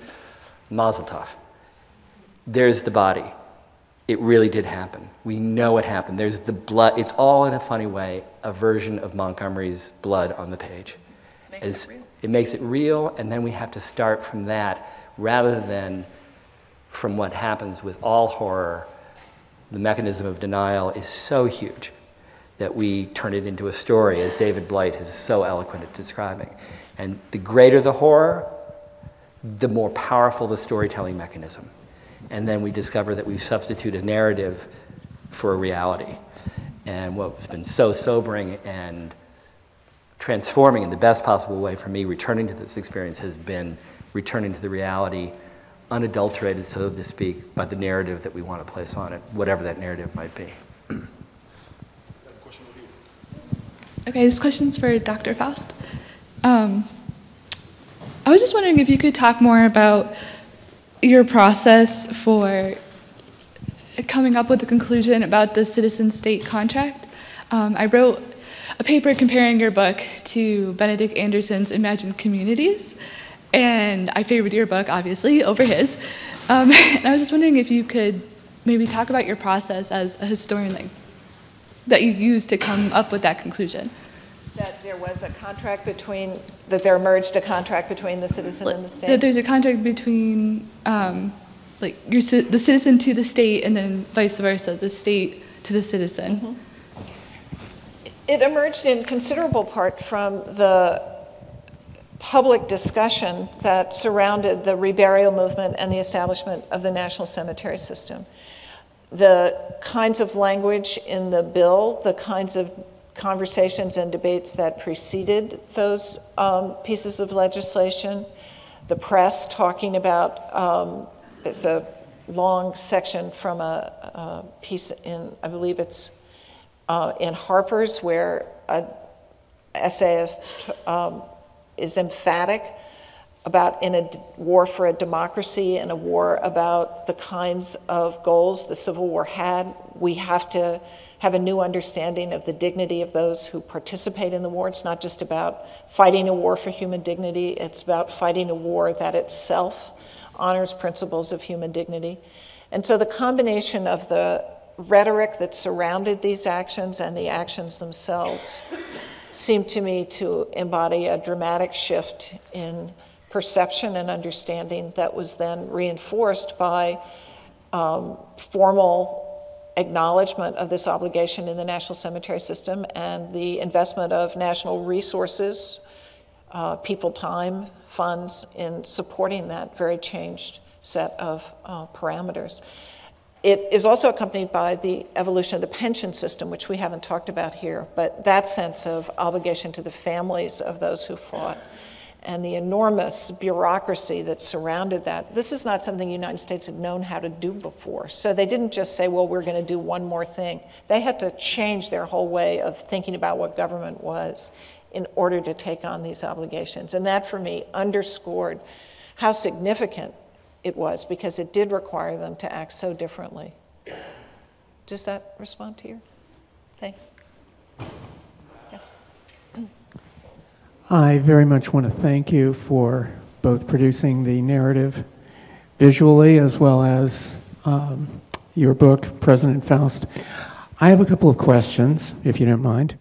mazel tov. There's the body. It really did happen. We know it happened. There's the blood. It's all in a funny way a version of Montgomery's blood on the page. Makes it, it makes it real, and then we have to start from that rather than from what happens with all horror. The mechanism of denial is so huge that we turn it into a story, as David Blight is so eloquent at describing. And the greater the horror, the more powerful the storytelling mechanism. And then we discover that we substitute a narrative for a reality. And what's been so sobering and transforming in the best possible way for me, returning to this experience, has been returning to the reality, unadulterated, so to speak, by the narrative that we want to place on it, whatever that narrative might be. Okay, this question's for Dr. Faust. Um, I was just wondering if you could talk more about your process for coming up with the conclusion about the citizen state contract. Um, I wrote a paper comparing your book to Benedict Anderson's Imagined Communities, and I favored your book, obviously, over his. Um, (laughs) and I was just wondering if you could maybe talk about your process as a historian like, that you used to come up with that conclusion. That there was a contract between, that there emerged a contract between the citizen and the state? That there's a contract between, um, like, your, the citizen to the state and then vice versa, the state to the citizen. Mm -hmm. It emerged in considerable part from the public discussion that surrounded the reburial movement and the establishment of the national cemetery system. The kinds of language in the bill, the kinds of conversations and debates that preceded those um, pieces of legislation, the press talking about, um, a long section from a, a piece in, I believe it's uh, in Harper's, where an essayist um, is emphatic about in a war for a democracy and a war about the kinds of goals the Civil War had. We have to have a new understanding of the dignity of those who participate in the war. It's not just about fighting a war for human dignity, it's about fighting a war that itself honors principles of human dignity. And so the combination of the rhetoric that surrounded these actions and the actions themselves seemed to me to embody a dramatic shift in perception and understanding that was then reinforced by um, formal acknowledgement of this obligation in the national cemetery system and the investment of national resources, uh, people time, funds in supporting that very changed set of uh, parameters. It is also accompanied by the evolution of the pension system, which we haven't talked about here, but that sense of obligation to the families of those who fought and the enormous bureaucracy that surrounded that. This is not something the United States had known how to do before. So they didn't just say, well, we're going to do one more thing. They had to change their whole way of thinking about what government was in order to take on these obligations. And that, for me, underscored how significant it was because it did require them to act so differently. Does that respond to your? Thanks. I very much want to thank you for both producing the narrative visually as well as um, your book, President Faust. I have a couple of questions, if you don't mind.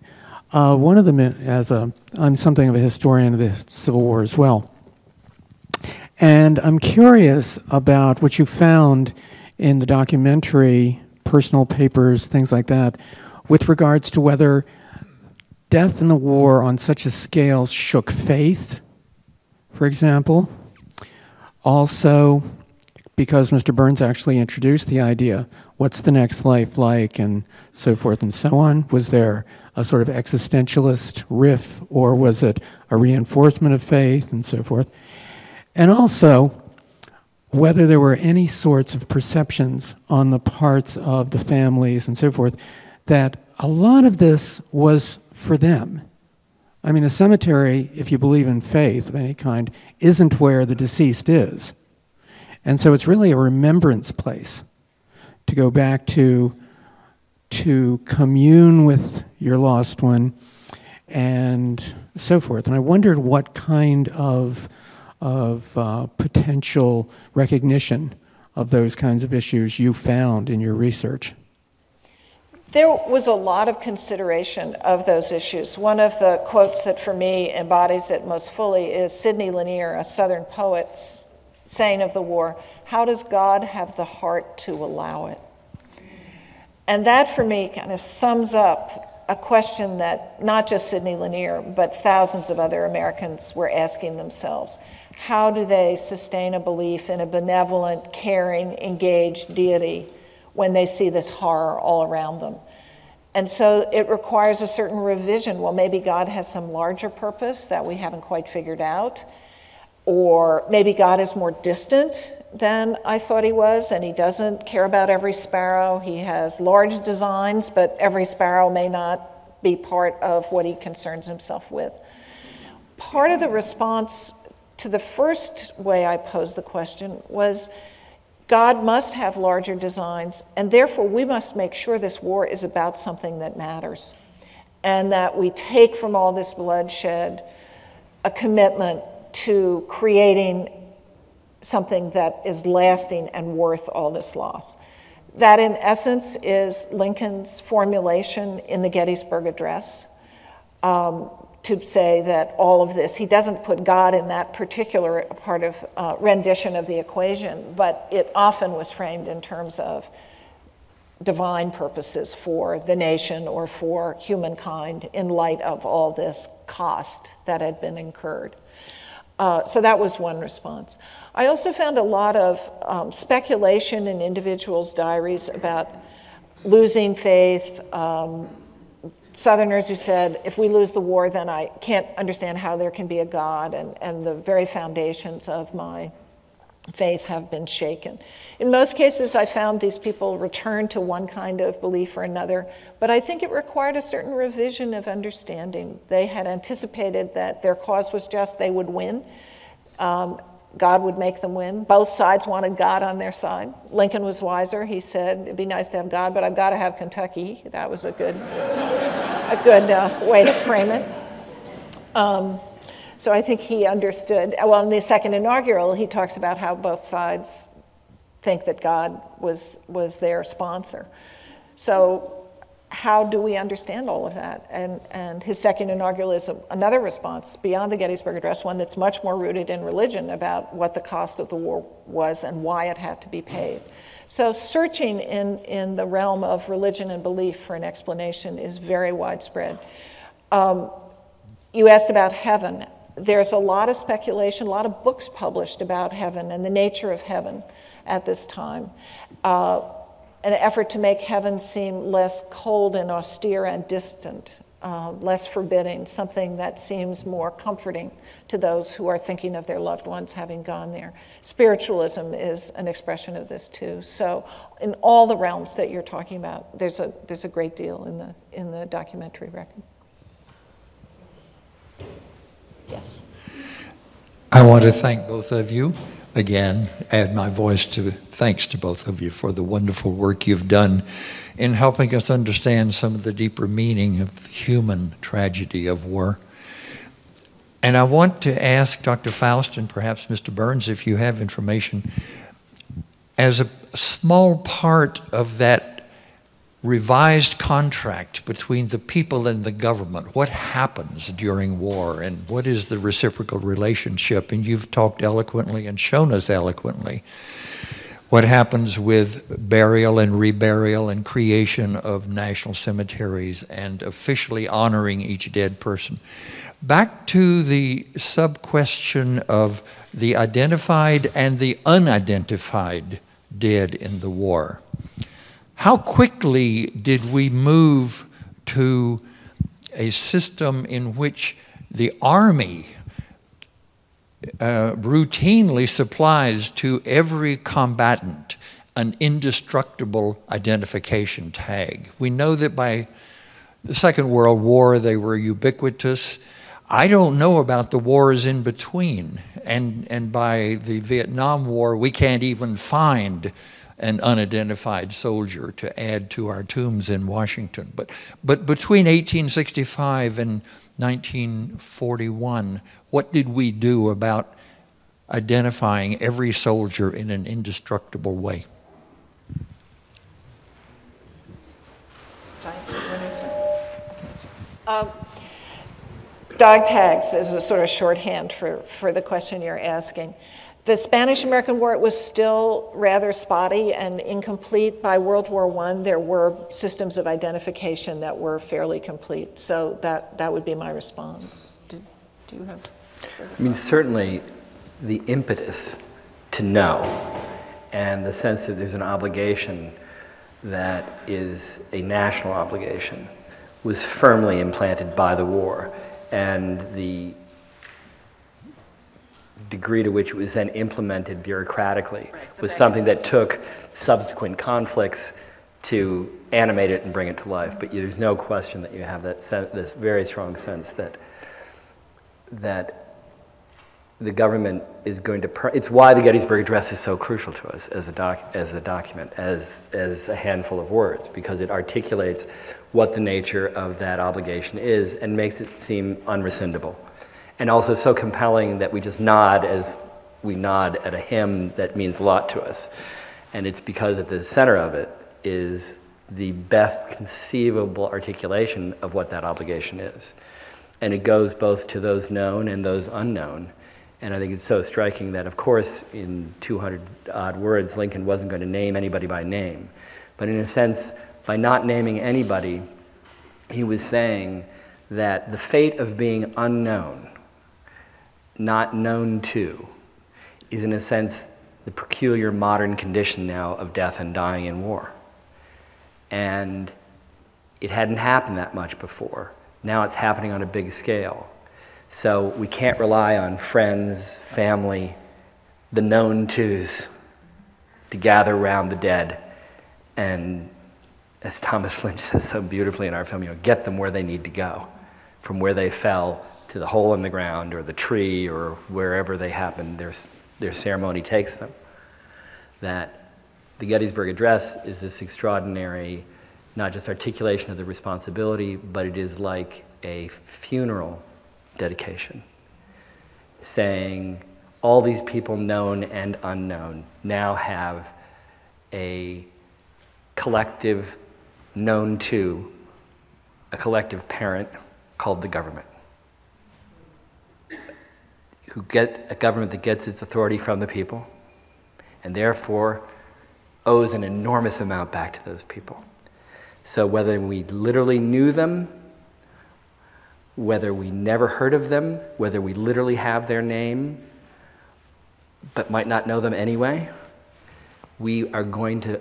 Uh, one of them, as a, I'm something of a historian of the Civil War as well. And I'm curious about what you found in the documentary, personal papers, things like that, with regards to whether death in the war on such a scale shook faith, for example. Also, because Mr. Burns actually introduced the idea, what's the next life like, and so forth and so on. Was there a sort of existentialist riff, or was it a reinforcement of faith, and so forth? And also, whether there were any sorts of perceptions on the parts of the families and so forth that a lot of this was for them. I mean, a cemetery, if you believe in faith of any kind, isn't where the deceased is. And so it's really a remembrance place to go back to, to commune with your lost one and so forth. And I wondered what kind of of uh, potential recognition of those kinds of issues you found in your research? There was a lot of consideration of those issues. One of the quotes that for me embodies it most fully is Sidney Lanier, a Southern poet, saying of the war, How does God have the heart to allow it? And that for me kind of sums up a question that not just Sidney Lanier, but thousands of other Americans were asking themselves how do they sustain a belief in a benevolent, caring, engaged deity when they see this horror all around them? And so it requires a certain revision. Well, maybe God has some larger purpose that we haven't quite figured out. Or maybe God is more distant than I thought he was, and he doesn't care about every sparrow. He has large designs, but every sparrow may not be part of what he concerns himself with. Part of the response to the first way I posed the question was God must have larger designs, and therefore we must make sure this war is about something that matters, and that we take from all this bloodshed a commitment to creating something that is lasting and worth all this loss. That, in essence, is Lincoln's formulation in the Gettysburg Address. Um, to say that all of this, he doesn't put God in that particular part of uh, rendition of the equation, but it often was framed in terms of divine purposes for the nation or for humankind in light of all this cost that had been incurred. Uh, so that was one response. I also found a lot of um, speculation in individuals' diaries about losing faith, um, Southerners who said, if we lose the war, then I can't understand how there can be a God, and, and the very foundations of my faith have been shaken. In most cases, I found these people returned to one kind of belief or another, but I think it required a certain revision of understanding. They had anticipated that their cause was just, they would win. Um, God would make them win. Both sides wanted God on their side. Lincoln was wiser. He said, It'd be nice to have God, but I've got to have Kentucky. That was a good, a good uh, way to frame it. Um, so I think he understood. Well, in the second inaugural, he talks about how both sides think that God was, was their sponsor. So how do we understand all of that? And, and his second inaugural is another response beyond the Gettysburg Address, one that's much more rooted in religion about what the cost of the war was and why it had to be paid. So, searching in, in the realm of religion and belief for an explanation is very widespread. Um, you asked about heaven. There's a lot of speculation, a lot of books published about heaven and the nature of heaven at this time. Uh, an effort to make heaven seem less cold and austere and distant, uh, less forbidding, something that seems more comforting to those who are thinking of their loved ones having gone there. Spiritualism is an expression of this too. So, in all the realms that you're talking about, there's a, there's a great deal in the, in the documentary record. Yes. I want to thank both of you again, add my voice to thanks to both of you for the wonderful work you've done in helping us understand some of the deeper meaning of human tragedy of war. And I want to ask Dr. Faust and perhaps Mr. Burns if you have information. As a small part of that revised contract between the people and the government. What happens during war and what is the reciprocal relationship? And you've talked eloquently and shown us eloquently what happens with burial and reburial and creation of national cemeteries and officially honoring each dead person. Back to the sub question of the identified and the unidentified dead in the war. How quickly did we move to a system in which the Army uh, routinely supplies to every combatant an indestructible identification tag? We know that by the Second World War they were ubiquitous. I don't know about the wars in between. And, and by the Vietnam War, we can't even find an unidentified soldier to add to our tombs in Washington. But, but between 1865 and 1941, what did we do about identifying every soldier in an indestructible way? Um, dog tags is a sort of shorthand for, for the question you're asking. The Spanish American War it was still rather spotty and incomplete. By World War I, there were systems of identification that were fairly complete. So that, that would be my response. Do, do you have? I mean, certainly the impetus to know and the sense that there's an obligation that is a national obligation was firmly implanted by the war. And the degree to which it was then implemented bureaucratically right, was something that took subsequent conflicts to animate it and bring it to life. But there's no question that you have that this very strong sense that that the government is going to. it's why the Gettysburg Address is so crucial to us as a doc, as a document, as as a handful of words, because it articulates what the nature of that obligation is and makes it seem unrescindable and also so compelling that we just nod as we nod at a hymn that means a lot to us. And it's because at the center of it is the best conceivable articulation of what that obligation is. And it goes both to those known and those unknown. And I think it's so striking that, of course, in 200 odd words, Lincoln wasn't going to name anybody by name. But in a sense, by not naming anybody, he was saying that the fate of being unknown not known to is, in a sense, the peculiar modern condition now of death and dying in war. And it hadn't happened that much before. Now it's happening on a big scale. So we can't rely on friends, family, the known twos to gather around the dead and, as Thomas (laughs) Lynch says so beautifully in our film, you know, get them where they need to go, from where they fell to the hole in the ground or the tree or wherever they happen, their, their ceremony takes them. That the Gettysburg Address is this extraordinary, not just articulation of the responsibility, but it is like a funeral dedication, saying all these people, known and unknown, now have a collective known to a collective parent called the government, who get a government that gets its authority from the people, and therefore owes an enormous amount back to those people. So whether we literally knew them, whether we never heard of them, whether we literally have their name, but might not know them anyway, we are going to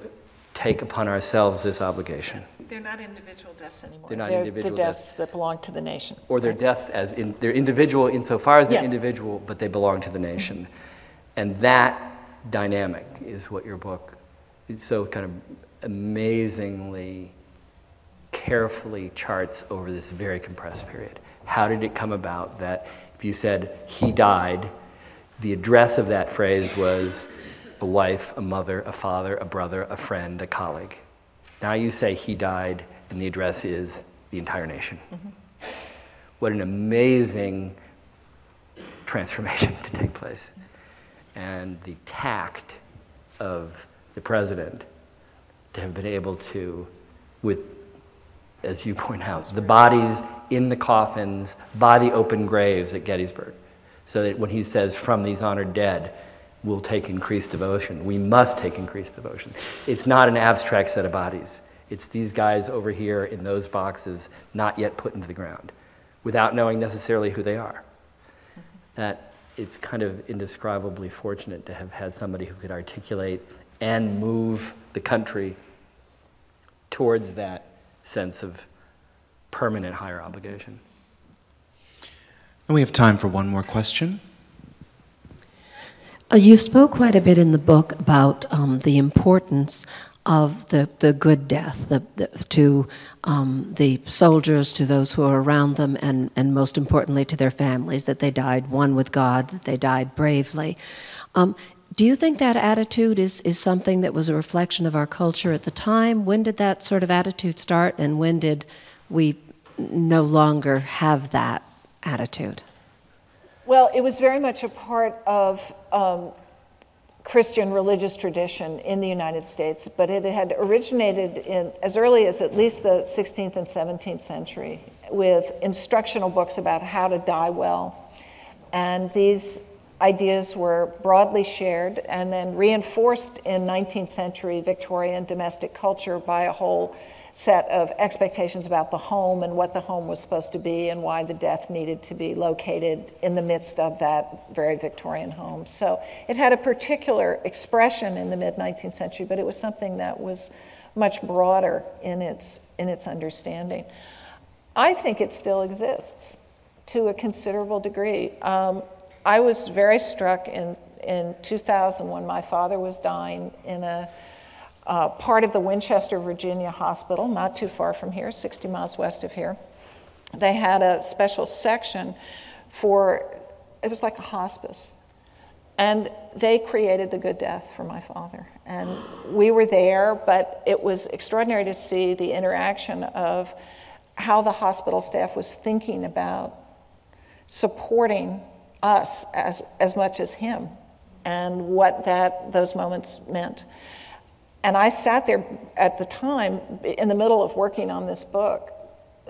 take upon ourselves this obligation. They're not individual deaths anymore. They're not individual the deaths deaths. that belong to the nation. Or they're deaths as in, they're individual insofar as they're Yeah. individual, but they belong to the nation. And that dynamic is what your book is so kind of amazingly carefully charts over this very compressed period. How did it come about that if you said he died, the address of that phrase was a wife, a mother, a father, a brother, a friend, a colleague. Now you say he died, and the address is the entire nation. Mm-hmm. What an amazing transformation to take place. And the tact of the president to have been able to, with, as you point out, the bodies in the coffins by the open graves at Gettysburg. So that when he says, from these honored dead, we'll take increased devotion. We must take increased devotion. It's not an abstract set of bodies. It's these guys over here in those boxes, not yet put into the ground, without knowing necessarily who they are. That it's kind of indescribably fortunate to have had somebody who could articulate and move the country towards that sense of permanent higher obligation. And we have time for one more question. Uh, you spoke quite a bit in the book about um, the importance of the, the good death the, the, to um, the soldiers, to those who are around them, and, and most importantly to their families, that they died one with God, that they died bravely. Um, do you think that attitude is, is something that was a reflection of our culture at the time? When did that sort of attitude start, and when did we no longer have that attitude? Well, it was very much a part of um, Christian religious tradition in the United States, but it had originated in as early as at least the 16th and 17th century with instructional books about how to die well. And these ideas were broadly shared and then reinforced in 19th century Victorian domestic culture by a whole set of expectations about the home and what the home was supposed to be and why the death needed to be located in the midst of that very Victorian home. So it had a particular expression in the mid 19th century, but it was something that was much broader in its, in its understanding. I think it still exists to a considerable degree. Um, I was very struck in, in 2000 when my father was dying in a uh, part of the Winchester, Virginia hospital, not too far from here, 60 miles west of here. They had a special section for, it was like a hospice. And they created the good death for my father. And we were there, but it was extraordinary to see the interaction of how the hospital staff was thinking about supporting us as, as much as him and what that, those moments meant. And I sat there at the time, in the middle of working on this book,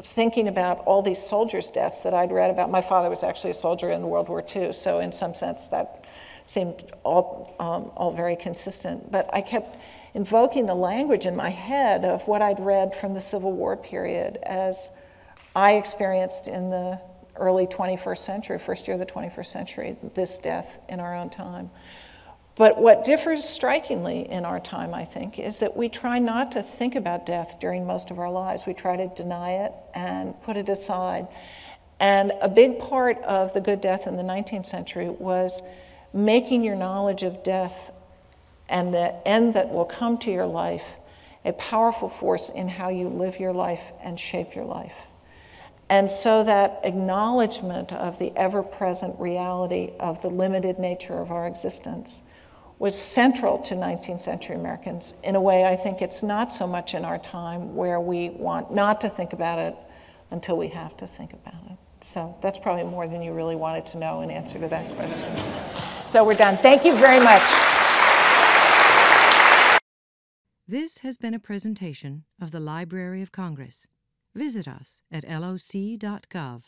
thinking about all these soldiers' deaths that I'd read about. My father was actually a soldier in World War II, so in some sense that seemed all, um, all very consistent. But I kept invoking the language in my head of what I'd read from the Civil War period as I experienced in the early 21st century, first year of the 21st century, this death in our own time. But what differs strikingly in our time, I think, is that we try not to think about death during most of our lives. We try to deny it and put it aside. And a big part of the good death in the 19th century was making your knowledge of death and the end that will come to your life a powerful force in how you live your life and shape your life. And so that acknowledgement of the ever present reality of the limited nature of our existence was central to 19th century Americans in a way I think it's not so much in our time where we want not to think about it until we have to think about it. So that's probably more than you really wanted to know in answer to that question. So we're done. Thank you very much. This has been a presentation of the Library of Congress. Visit us at loc.gov.